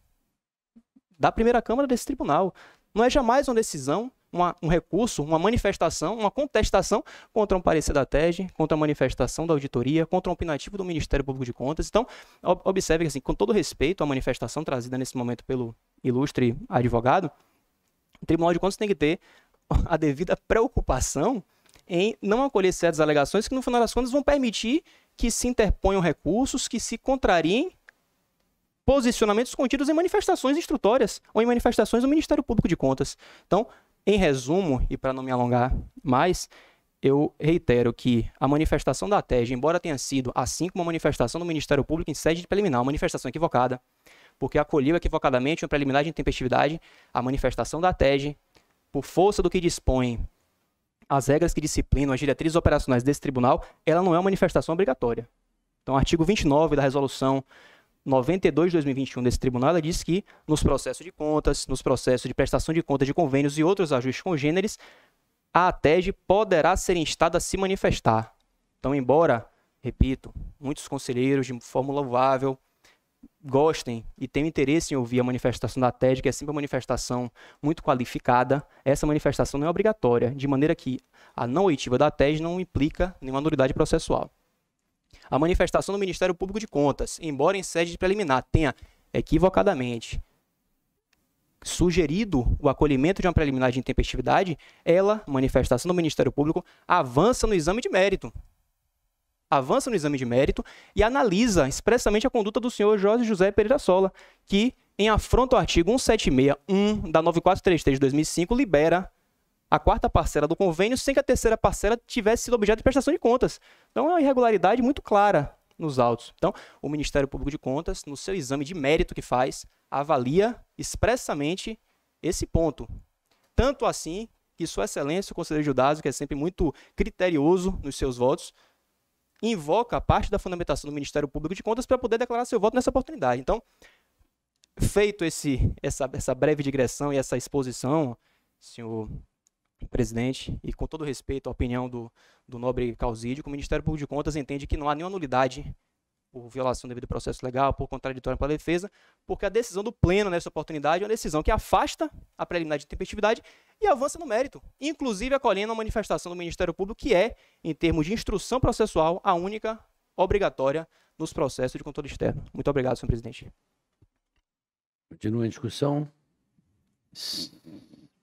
da primeira Câmara desse tribunal. Não é jamais uma decisão, uma, um recurso, uma manifestação, uma contestação contra um parecer da TEG, contra a manifestação da auditoria, contra um opinativo do Ministério Público de Contas. Então, observe que, assim, com todo respeito à manifestação trazida nesse momento pelo ilustre advogado, o Tribunal de Contas tem que ter a devida preocupação em não acolher certas alegações que, no final das contas, vão permitir que se interponham recursos que se contrariem posicionamentos contidos em manifestações instrutórias ou em manifestações do Ministério Público de Contas. Então, em resumo, e para não me alongar mais, eu reitero que a manifestação da TEG, embora tenha sido, assim como a manifestação do Ministério Público em sede de preliminar, uma manifestação equivocada, porque acolheu equivocadamente uma preliminar de intempestividade, a manifestação da TEG, por força do que dispõe as regras que disciplinam as diretrizes operacionais desse tribunal, ela não é uma manifestação obrigatória. Então, artigo 29 da resolução 92 de 2021 desse tribunal, ela diz que nos processos de contas, nos processos de prestação de contas de convênios e outros ajustes congêneres, a ATEG poderá ser instada a se manifestar. Então, embora, repito, muitos conselheiros de forma louvável gostem e tenham interesse em ouvir a manifestação da ATEG, que é sempre uma manifestação muito qualificada, essa manifestação não é obrigatória, de maneira que a não oitiva da ATEG não implica nenhuma nulidade processual. A manifestação do Ministério Público de Contas, embora em sede preliminar tenha equivocadamente sugerido o acolhimento de uma preliminar de intempestividade, ela, manifestação do Ministério Público, avança no exame de mérito. Avança no exame de mérito e analisa expressamente a conduta do senhor Jorge José Pereira Sola, que, em afronto ao artigo 1761 da 9433 de 2005, libera a quarta parcela do convênio sem que a terceira parcela tivesse sido objeto de prestação de contas. Então é uma irregularidade muito clara nos autos. Então, o Ministério Público de Contas, no seu exame de mérito que faz, avalia expressamente esse ponto. Tanto assim que Sua Excelência, o Conselheiro Judaso, que é sempre muito criterioso nos seus votos, invoca a parte da fundamentação do Ministério Público de Contas para poder declarar seu voto nessa oportunidade. Então, feito esse, essa, essa breve digressão e essa exposição, senhor presidente, e com todo respeito à opinião do, do nobre Causídio, o Ministério Público de Contas entende que não há nenhuma nulidade por violação devido ao processo legal, por contraditório para a defesa, porque a decisão do pleno nessa oportunidade é uma decisão que afasta a preliminar de tempestividade e avança no mérito, inclusive acolhendo a manifestação do Ministério Público, que é, em termos de instrução processual, a única obrigatória nos processos de controle externo. Muito obrigado, senhor presidente. Continua em discussão.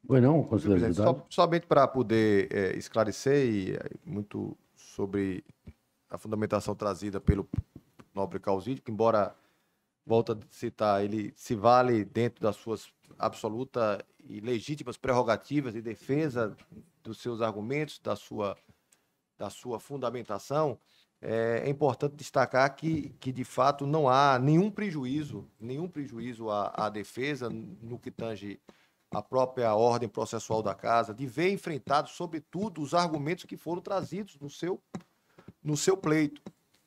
Pois não, conselheiro Só, somente para poder é, esclarecer e é, muito sobre a fundamentação trazida pelo nobre Causídio, que embora, volta a citar, ele se vale dentro das suas absolutas e legítimas prerrogativas de defesa dos seus argumentos, da sua, da sua fundamentação, é, é importante destacar que, que, de fato, não há nenhum prejuízo, nenhum prejuízo à, à defesa no que tange a própria ordem processual da casa, de ver enfrentado, sobretudo, os argumentos que foram trazidos no seu, no seu pleito.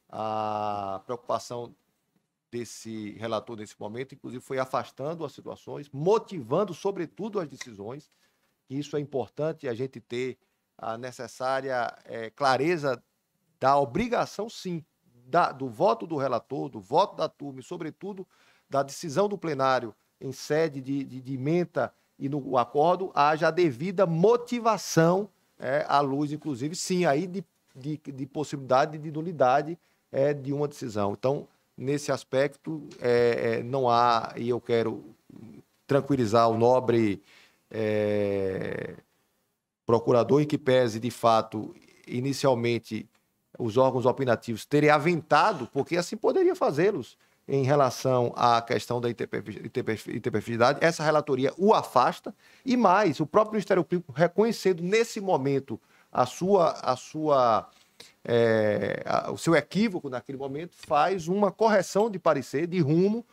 A preocupação desse relator nesse momento, inclusive, foi afastando as situações, motivando, sobretudo, as decisões. Isso é importante a gente ter a necessária é, clareza da obrigação, sim, da, do voto do relator, do voto da turma e, sobretudo, da decisão do plenário em sede de, de, de menta e no acordo haja a devida motivação é, à luz, inclusive, sim, aí de, de, de possibilidade de nulidade é, de uma decisão. Então, nesse aspecto, é, é, não há, e eu quero tranquilizar o nobre é, procurador, em que pese, de fato, inicialmente, os órgãos opinativos terem aventado, porque assim poderia fazê-los, em relação à questão da interpessoalidade, essa relatoria o afasta, e mais, o próprio Ministério Público reconhecendo nesse momento a sua, a sua, é, a, o seu equívoco naquele momento, faz uma correção de parecer, de rumo,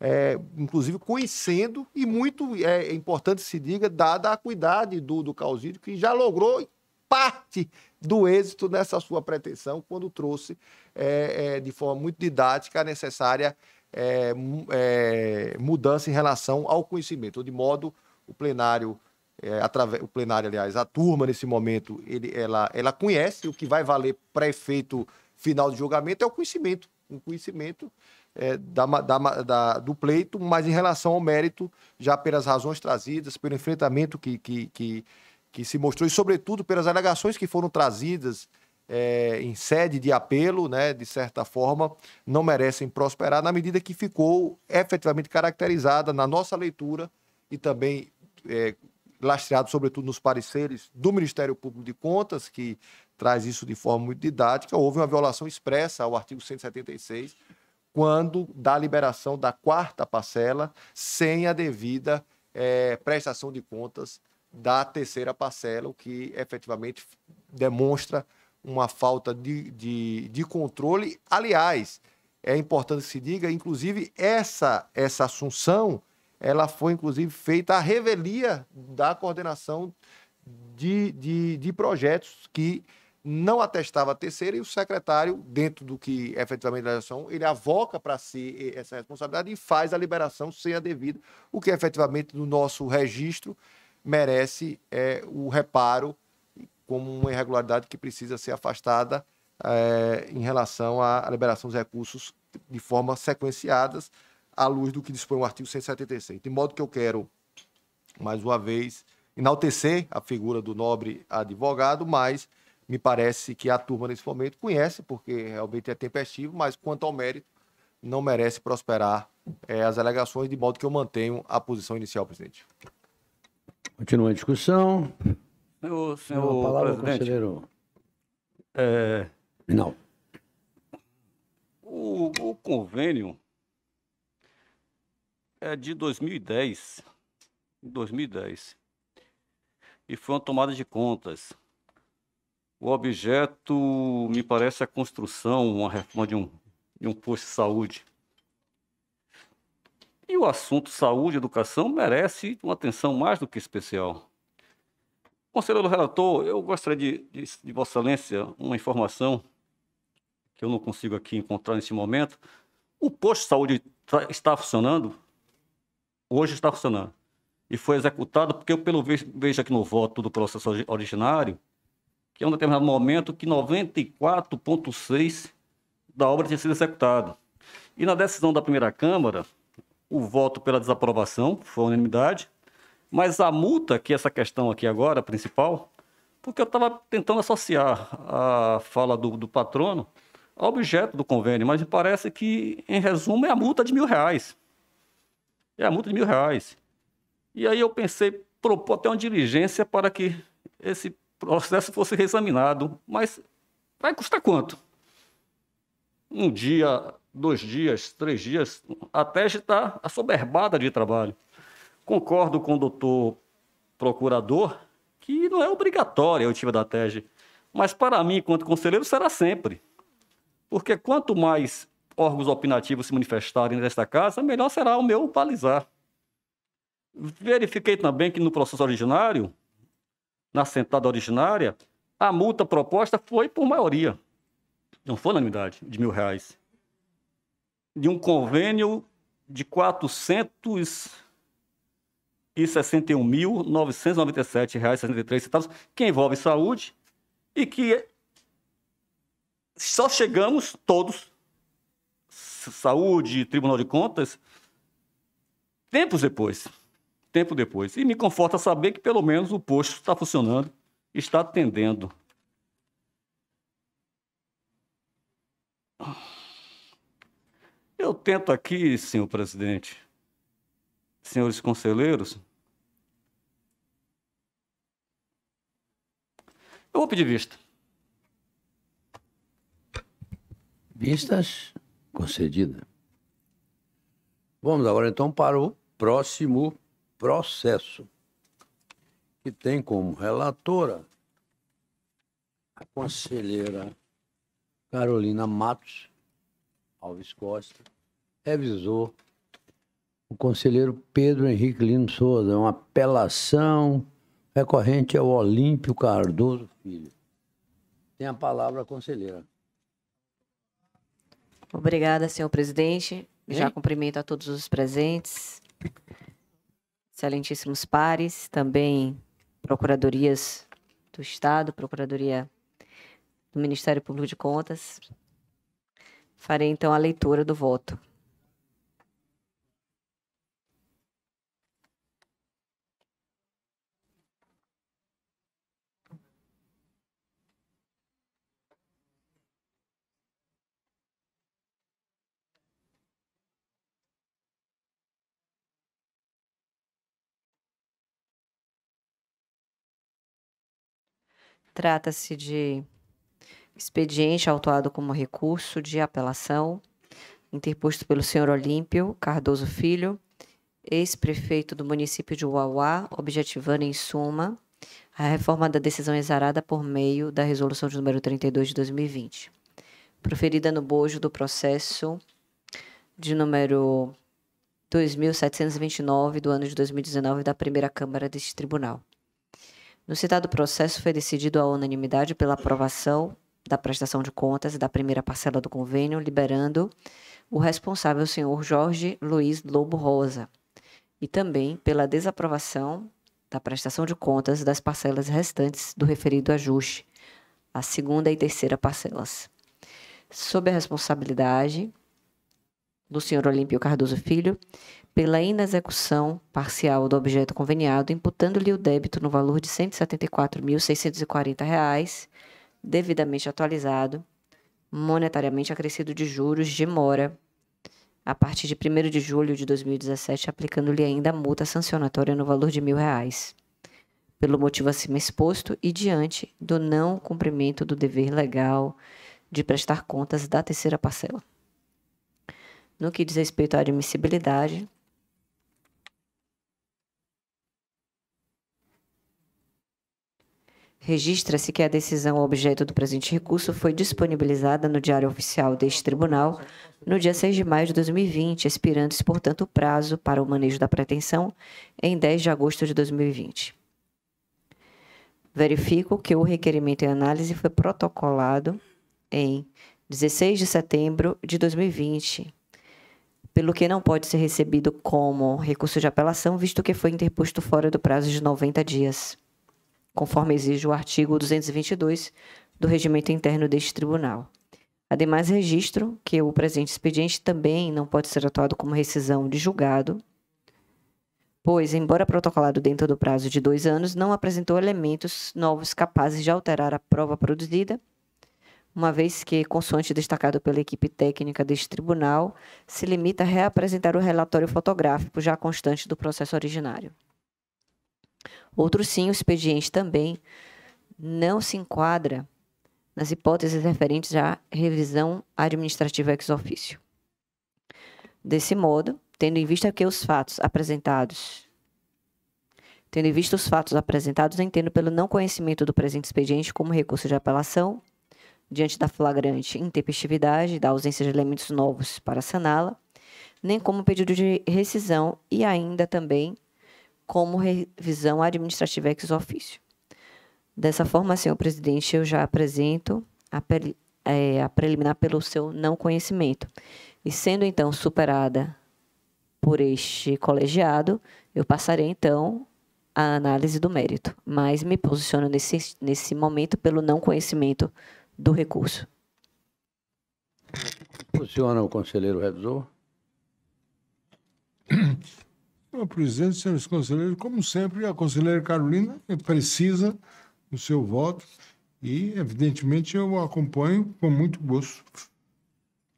é, inclusive conhecendo, e muito é, importante se diga, dada a cuidade do, do que já logrou parte do êxito nessa sua pretensão quando trouxe é, é, de forma muito didática a necessária é, é mudança em relação ao conhecimento, de modo o plenário é, através, o plenário, aliás, a turma nesse momento, ele, ela, ela conhece o que vai valer para efeito final de julgamento é o conhecimento, um conhecimento é, da, da, da, do pleito, mas em relação ao mérito, já pelas razões trazidas, pelo enfrentamento que, que, que que se mostrou, e sobretudo pelas alegações que foram trazidas é, em sede de apelo, né, de certa forma, não merecem prosperar na medida que ficou efetivamente caracterizada na nossa leitura e também é, lastreado sobretudo nos pareceres do Ministério Público de Contas, que traz isso de forma muito didática, houve uma violação expressa ao artigo 176, quando da liberação da quarta parcela sem a devida é, prestação de contas da terceira parcela, o que efetivamente demonstra uma falta de, de, de controle. Aliás, é importante que se diga, inclusive, essa, essa assunção ela foi, inclusive, feita à revelia da coordenação de, de, de projetos que não atestava a terceira e o secretário, dentro do que efetivamente a ação, ele avoca para si essa responsabilidade e faz a liberação sem a devida, o que efetivamente no nosso registro merece é, o reparo como uma irregularidade que precisa ser afastada é, em relação à liberação dos recursos de forma sequenciadas, à luz do que dispõe o artigo 176. De modo que eu quero, mais uma vez, enaltecer a figura do nobre advogado, mas me parece que a turma nesse momento conhece, porque realmente é tempestivo, mas quanto ao mérito, não merece prosperar é, as alegações, de modo que eu mantenho a posição inicial, presidente. Continua a discussão. Senhor, A senhor palavra ao presidente, conselheiro é, Não. o, o convênio é de 2010. 2010. E foi uma tomada de contas. O objeto, me parece, a construção, uma reforma de um, de um posto de saúde. E o assunto saúde e educação merece uma atenção mais do que especial. Conselheiro relator, eu gostaria de, de, de Vossa Excelência uma informação que eu não consigo aqui encontrar nesse momento. O posto de saúde tá- está funcionando? Hoje está funcionando. E foi executado porque eu, pelo ve- vejo aqui no voto do processo ori- originário, que em um determinado momento que 94,6% da obra tinha sido executada. E na decisão da primeira Câmara, o voto pela desaprovação foi unanimidade, mas a multa, que é essa questão aqui agora, principal, porque eu estava tentando associar a fala do, do patrono ao objeto do convênio, mas me parece que, em resumo, é a multa de mil reais. É a multa de mil reais. E aí eu pensei, propor até uma diligência para que esse processo fosse reexaminado. Mas vai custar quanto? Um dia, dois dias, três dias, a teste está assoberbada de trabalho. Concordo com o doutor procurador que não é obrigatória a oitiva da TEG, mas para mim, enquanto conselheiro, será sempre. Porque quanto mais órgãos opinativos se manifestarem nesta casa, melhor será o meu balizar. Verifiquei também que no processo originário, na sentada originária, a multa proposta foi por maioria. Não foi unanimidade, de mil reais. De um convênio de 461.997 reais 63 centavos, que envolve saúde e que só chegamos todos, saúde, Tribunal de Contas, tempos depois. Tempo depois. E me conforta saber que pelo menos o posto está funcionando, está atendendo. Eu tento aqui, senhor presidente, senhores conselheiros, eu vou pedir vista. Vistas concedida. Vamos agora então para o próximo processo, que tem como relatora a conselheira Carolina Matos Alves Costa, revisor o conselheiro Pedro Henrique Lino Souza, É uma apelação recorrente ao Olímpio Cardoso Filho. Tem a palavra a conselheira. Obrigada, senhor presidente. Já Hein? cumprimento a todos os presentes, excelentíssimos pares, também procuradorias do Estado, Procuradoria do Ministério Público de Contas. Farei então a leitura do voto. Trata-se de expediente autuado como recurso de apelação, interposto pelo senhor Olímpio Cardoso Filho, ex-prefeito do município de Uauá, objetivando, em suma, a reforma da decisão exarada por meio da resolução de número 32 de 2020, proferida no bojo do processo de número 2729 do ano de 2019 da primeira Câmara deste Tribunal. No citado processo foi decidido a unanimidade pela aprovação da prestação de contas da primeira parcela do convênio, liberando o responsável senhor Jorge Luiz Lobo Rosa, e também pela desaprovação da prestação de contas das parcelas restantes do referido ajuste, a segunda e terceira parcelas. Sob a responsabilidade do senhor Olímpio Cardoso Filho, pela inexecução parcial do objeto conveniado, imputando-lhe o débito no valor de R$ 174.640, devidamente atualizado, monetariamente acrescido de juros de mora, a partir de 1 de julho de 2017, aplicando-lhe ainda a multa sancionatória no valor de R$ reais, pelo motivo acima exposto e diante do não cumprimento do dever legal de prestar contas da terceira parcela. No que diz respeito à admissibilidade, Registra-se que a decisão objeto do presente recurso foi disponibilizada no Diário Oficial deste Tribunal no dia 6 de maio de 2020, expirando-se, portanto, o prazo para o manejo da pretensão em 10 de agosto de 2020. Verifico que o requerimento em análise foi protocolado em 16 de setembro de 2020, pelo que não pode ser recebido como recurso de apelação, visto que foi interposto fora do prazo de 90 dias conforme exige o artigo 222 do regimento interno deste tribunal. Ademais, registro que o presente expediente também não pode ser atuado como rescisão de julgado, pois, embora protocolado dentro do prazo de dois anos, não apresentou elementos novos capazes de alterar a prova produzida, uma vez que, consoante destacado pela equipe técnica deste tribunal, se limita a reapresentar o relatório fotográfico já constante do processo originário. Outro sim, o expediente também não se enquadra nas hipóteses referentes à revisão administrativa ex officio. Desse modo, tendo em vista que os fatos apresentados Tendo em vista os fatos apresentados, entendo pelo não conhecimento do presente expediente como recurso de apelação, diante da flagrante intempestividade da ausência de elementos novos para saná-la, nem como pedido de rescisão e ainda também como revisão administrativa ex ofício. Dessa forma, senhor presidente, eu já apresento a, é, a preliminar pelo seu não conhecimento. E sendo então superada por este colegiado, eu passarei então a análise do mérito, mas me posiciono nesse, nesse momento pelo não conhecimento do recurso. Funciona o conselheiro revisor? Senhor presidente, senhores conselheiros, como sempre, a conselheira Carolina precisa do seu voto e, evidentemente, eu acompanho com muito gosto.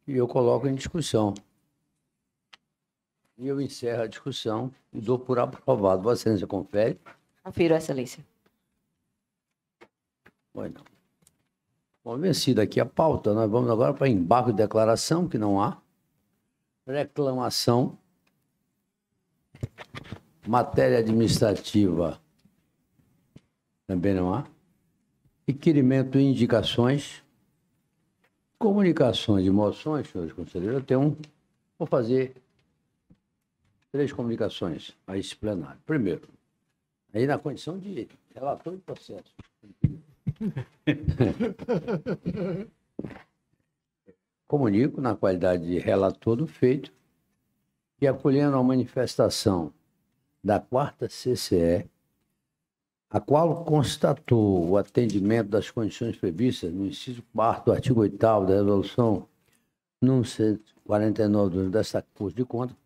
E eu coloco em discussão. E eu encerro a discussão e dou por aprovado. Vossa Excelência confere? Confiro, Excelência. Bueno. Bom, vencida aqui a pauta, nós vamos agora para embargo de declaração, que não há. Reclamação Matéria administrativa também não há. Requerimento e indicações. Comunicações e moções, senhores conselheiros. Eu tenho um. Vou fazer três comunicações a esse plenário. Primeiro, aí na condição de relator de processo. Comunico, na qualidade de relator do feito, que acolhendo a manifestação da quarta CCE, a qual constatou o atendimento das condições previstas no inciso 4 do artigo 8 da resolução número 149 desta Corte de Contas,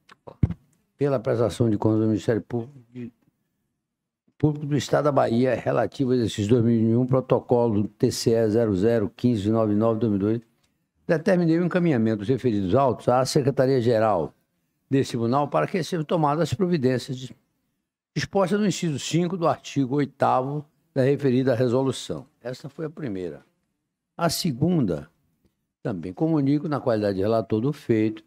pela prestação de contas do Ministério Público, de, Público do Estado da Bahia relativo a exercício 2001, protocolo TCE 001599-2002, determinei o encaminhamento dos referidos autos à Secretaria-Geral desse tribunal para que sejam tomadas as providências dispostas no inciso 5 do artigo 8 da referida resolução. Essa foi a primeira. A segunda, também comunico, na qualidade de relator do feito,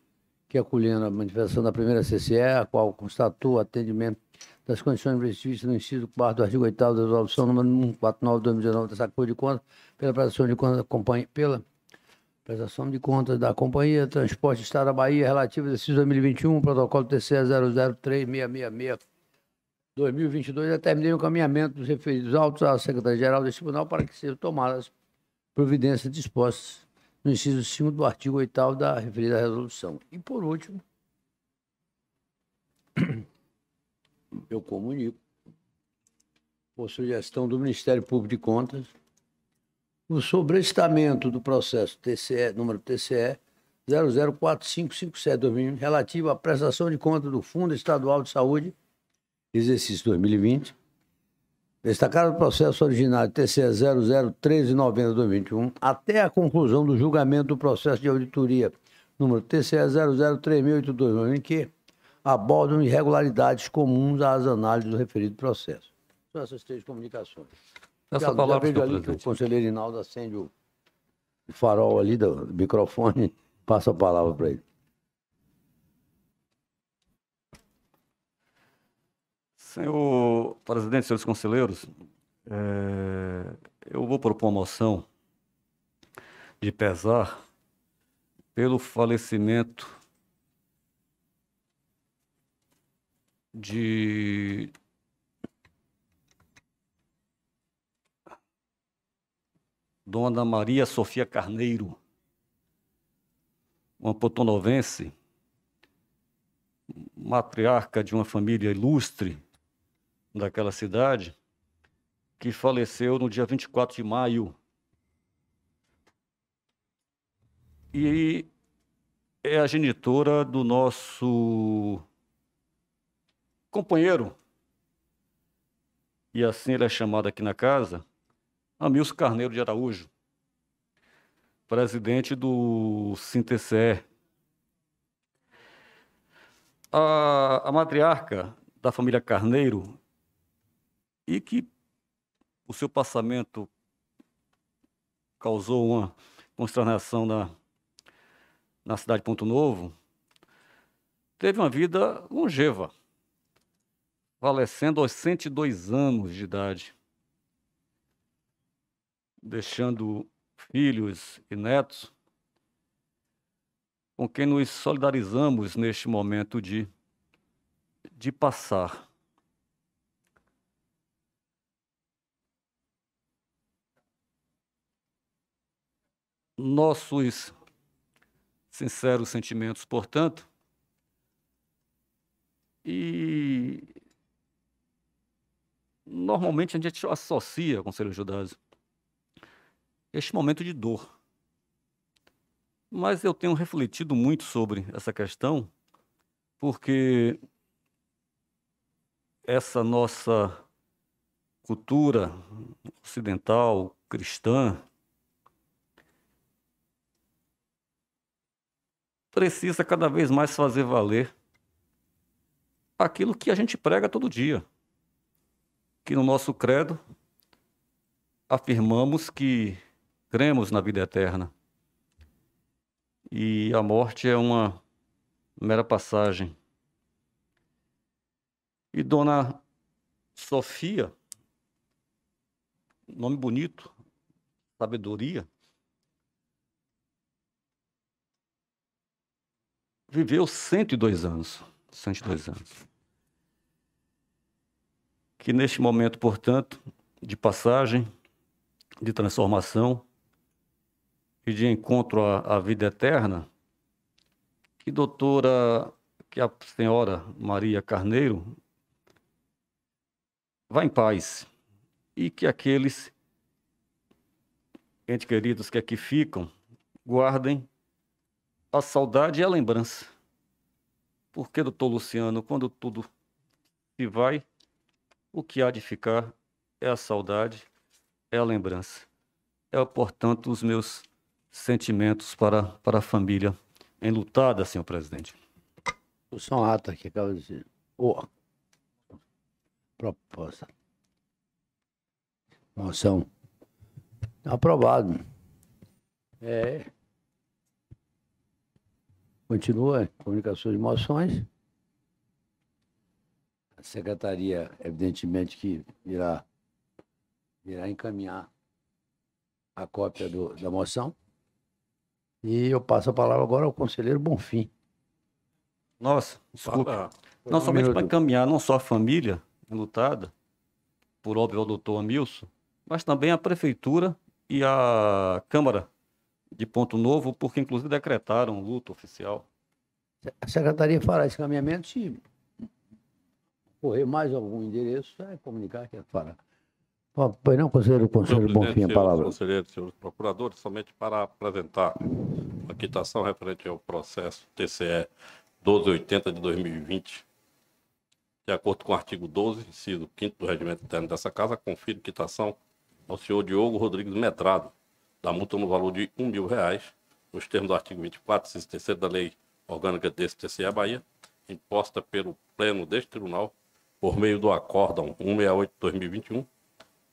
que acolhendo a manifestação da primeira CCE, a qual constatou atendimento das condições previstas no inciso 4 do artigo 8 da resolução número 149 de 2019 dessa Corte de Contas, pela prestação de contas da companhia, pela prestação de contas da Companhia Transporte Estado da Bahia relativa ao exercício 2021, protocolo TCE 003666 2022, determinei o encaminhamento dos referidos autos à Secretaria-Geral deste Tribunal para que sejam tomadas providências dispostas no inciso 5 do artigo 8 da referida resolução. E, por último, eu comunico, por sugestão do Ministério Público de Contas, o sobrestamento do processo TCE, número TCE 004557-2020, relativo à prestação de contas do Fundo Estadual de Saúde, exercício 2020, destacado o processo originário TCE 001390-2021, até a conclusão do julgamento do processo de auditoria número TCE 003682-2020, que abordam irregularidades comuns às análises do referido processo. São essas três comunicações. Essa já, palavra, já vejo ali que o conselheiro Inaldo acende o farol ali do, microfone, passa a palavra para ele. Senhor presidente, senhores conselheiros, eh, eu vou propor uma moção de pesar pelo falecimento de Dona Maria Sofia Carneiro, uma potonovense, matriarca de uma família ilustre daquela cidade, que faleceu no dia 24 de maio. E é a genitora do nosso companheiro, e assim ele é chamado aqui na casa, Amilson Carneiro de Araújo, presidente do SINTECE. A, a matriarca da família Carneiro, e que o seu passamento causou uma consternação na, na cidade de Ponto Novo, teve uma vida longeva, falecendo aos 102 anos de idade, deixando filhos e netos com quem nos solidarizamos neste momento de, de passar. Nossos sinceros sentimentos, portanto, e normalmente a gente associa, Conselho Judário, este momento de dor. Mas eu tenho refletido muito sobre essa questão, porque essa nossa cultura ocidental, cristã, precisa cada vez mais fazer valer aquilo que a gente prega todo dia. Que no nosso credo afirmamos que cremos na vida eterna. E a morte é uma mera passagem. E Dona Sofia, nome bonito, sabedoria, viveu 102 anos. 102 anos. Que neste momento, portanto, de passagem, de transformação e de encontro à, à vida eterna, que doutora, que a senhora Maria Carneiro vá em paz e que aqueles entes queridos que aqui ficam guardem a saudade e a lembrança. Porque, doutor Luciano, quando tudo se vai, o que há de ficar é a saudade, é a lembrança. É, portanto, os meus sentimentos para, para a família enlutada, senhor presidente. O São Ata que acaba de dizer. Ô, proposta. Moção. Aprovado. É. Continua, comunicações de moções. A secretaria, evidentemente, que irá, irá encaminhar a cópia do- da moção. E eu passo a palavra agora ao conselheiro Bonfim. Nossa, desculpa. Fala. Não, Um somente para encaminhar não só a família enlutada, por óbvio ao doutor Amilson, mas também a prefeitura e a Câmara de Ponto Novo, porque inclusive decretaram luto oficial. A secretaria fará esse encaminhamento se correr mais algum endereço, é comunicar que fará. Ó, Pois não, conselheiro, conselheiro Bonfim, a palavra. conselheiros, senhores procuradores, somente para apresentar a quitação referente ao processo TCE 1280 de 2020. De acordo com o artigo 12, inciso 5 do regimento interno dessa casa, confiro quitação ao senhor Diogo Rodrigues Medrado, da multa no valor de um mil reais, nos termos do artigo 24, inciso 3 da lei orgânica desse TCE Bahia, imposta pelo Pleno deste Tribunal, por meio do acórdão 168-2021,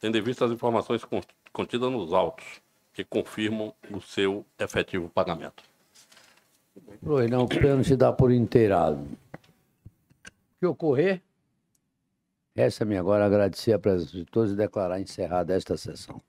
tendo em vista as informações con- contidas nos autos, que confirmam o seu efetivo pagamento. Pois não, o plano se dá por inteirado. O que ocorrer, resta-me agora agradecer a presença de todos e declarar encerrada esta sessão.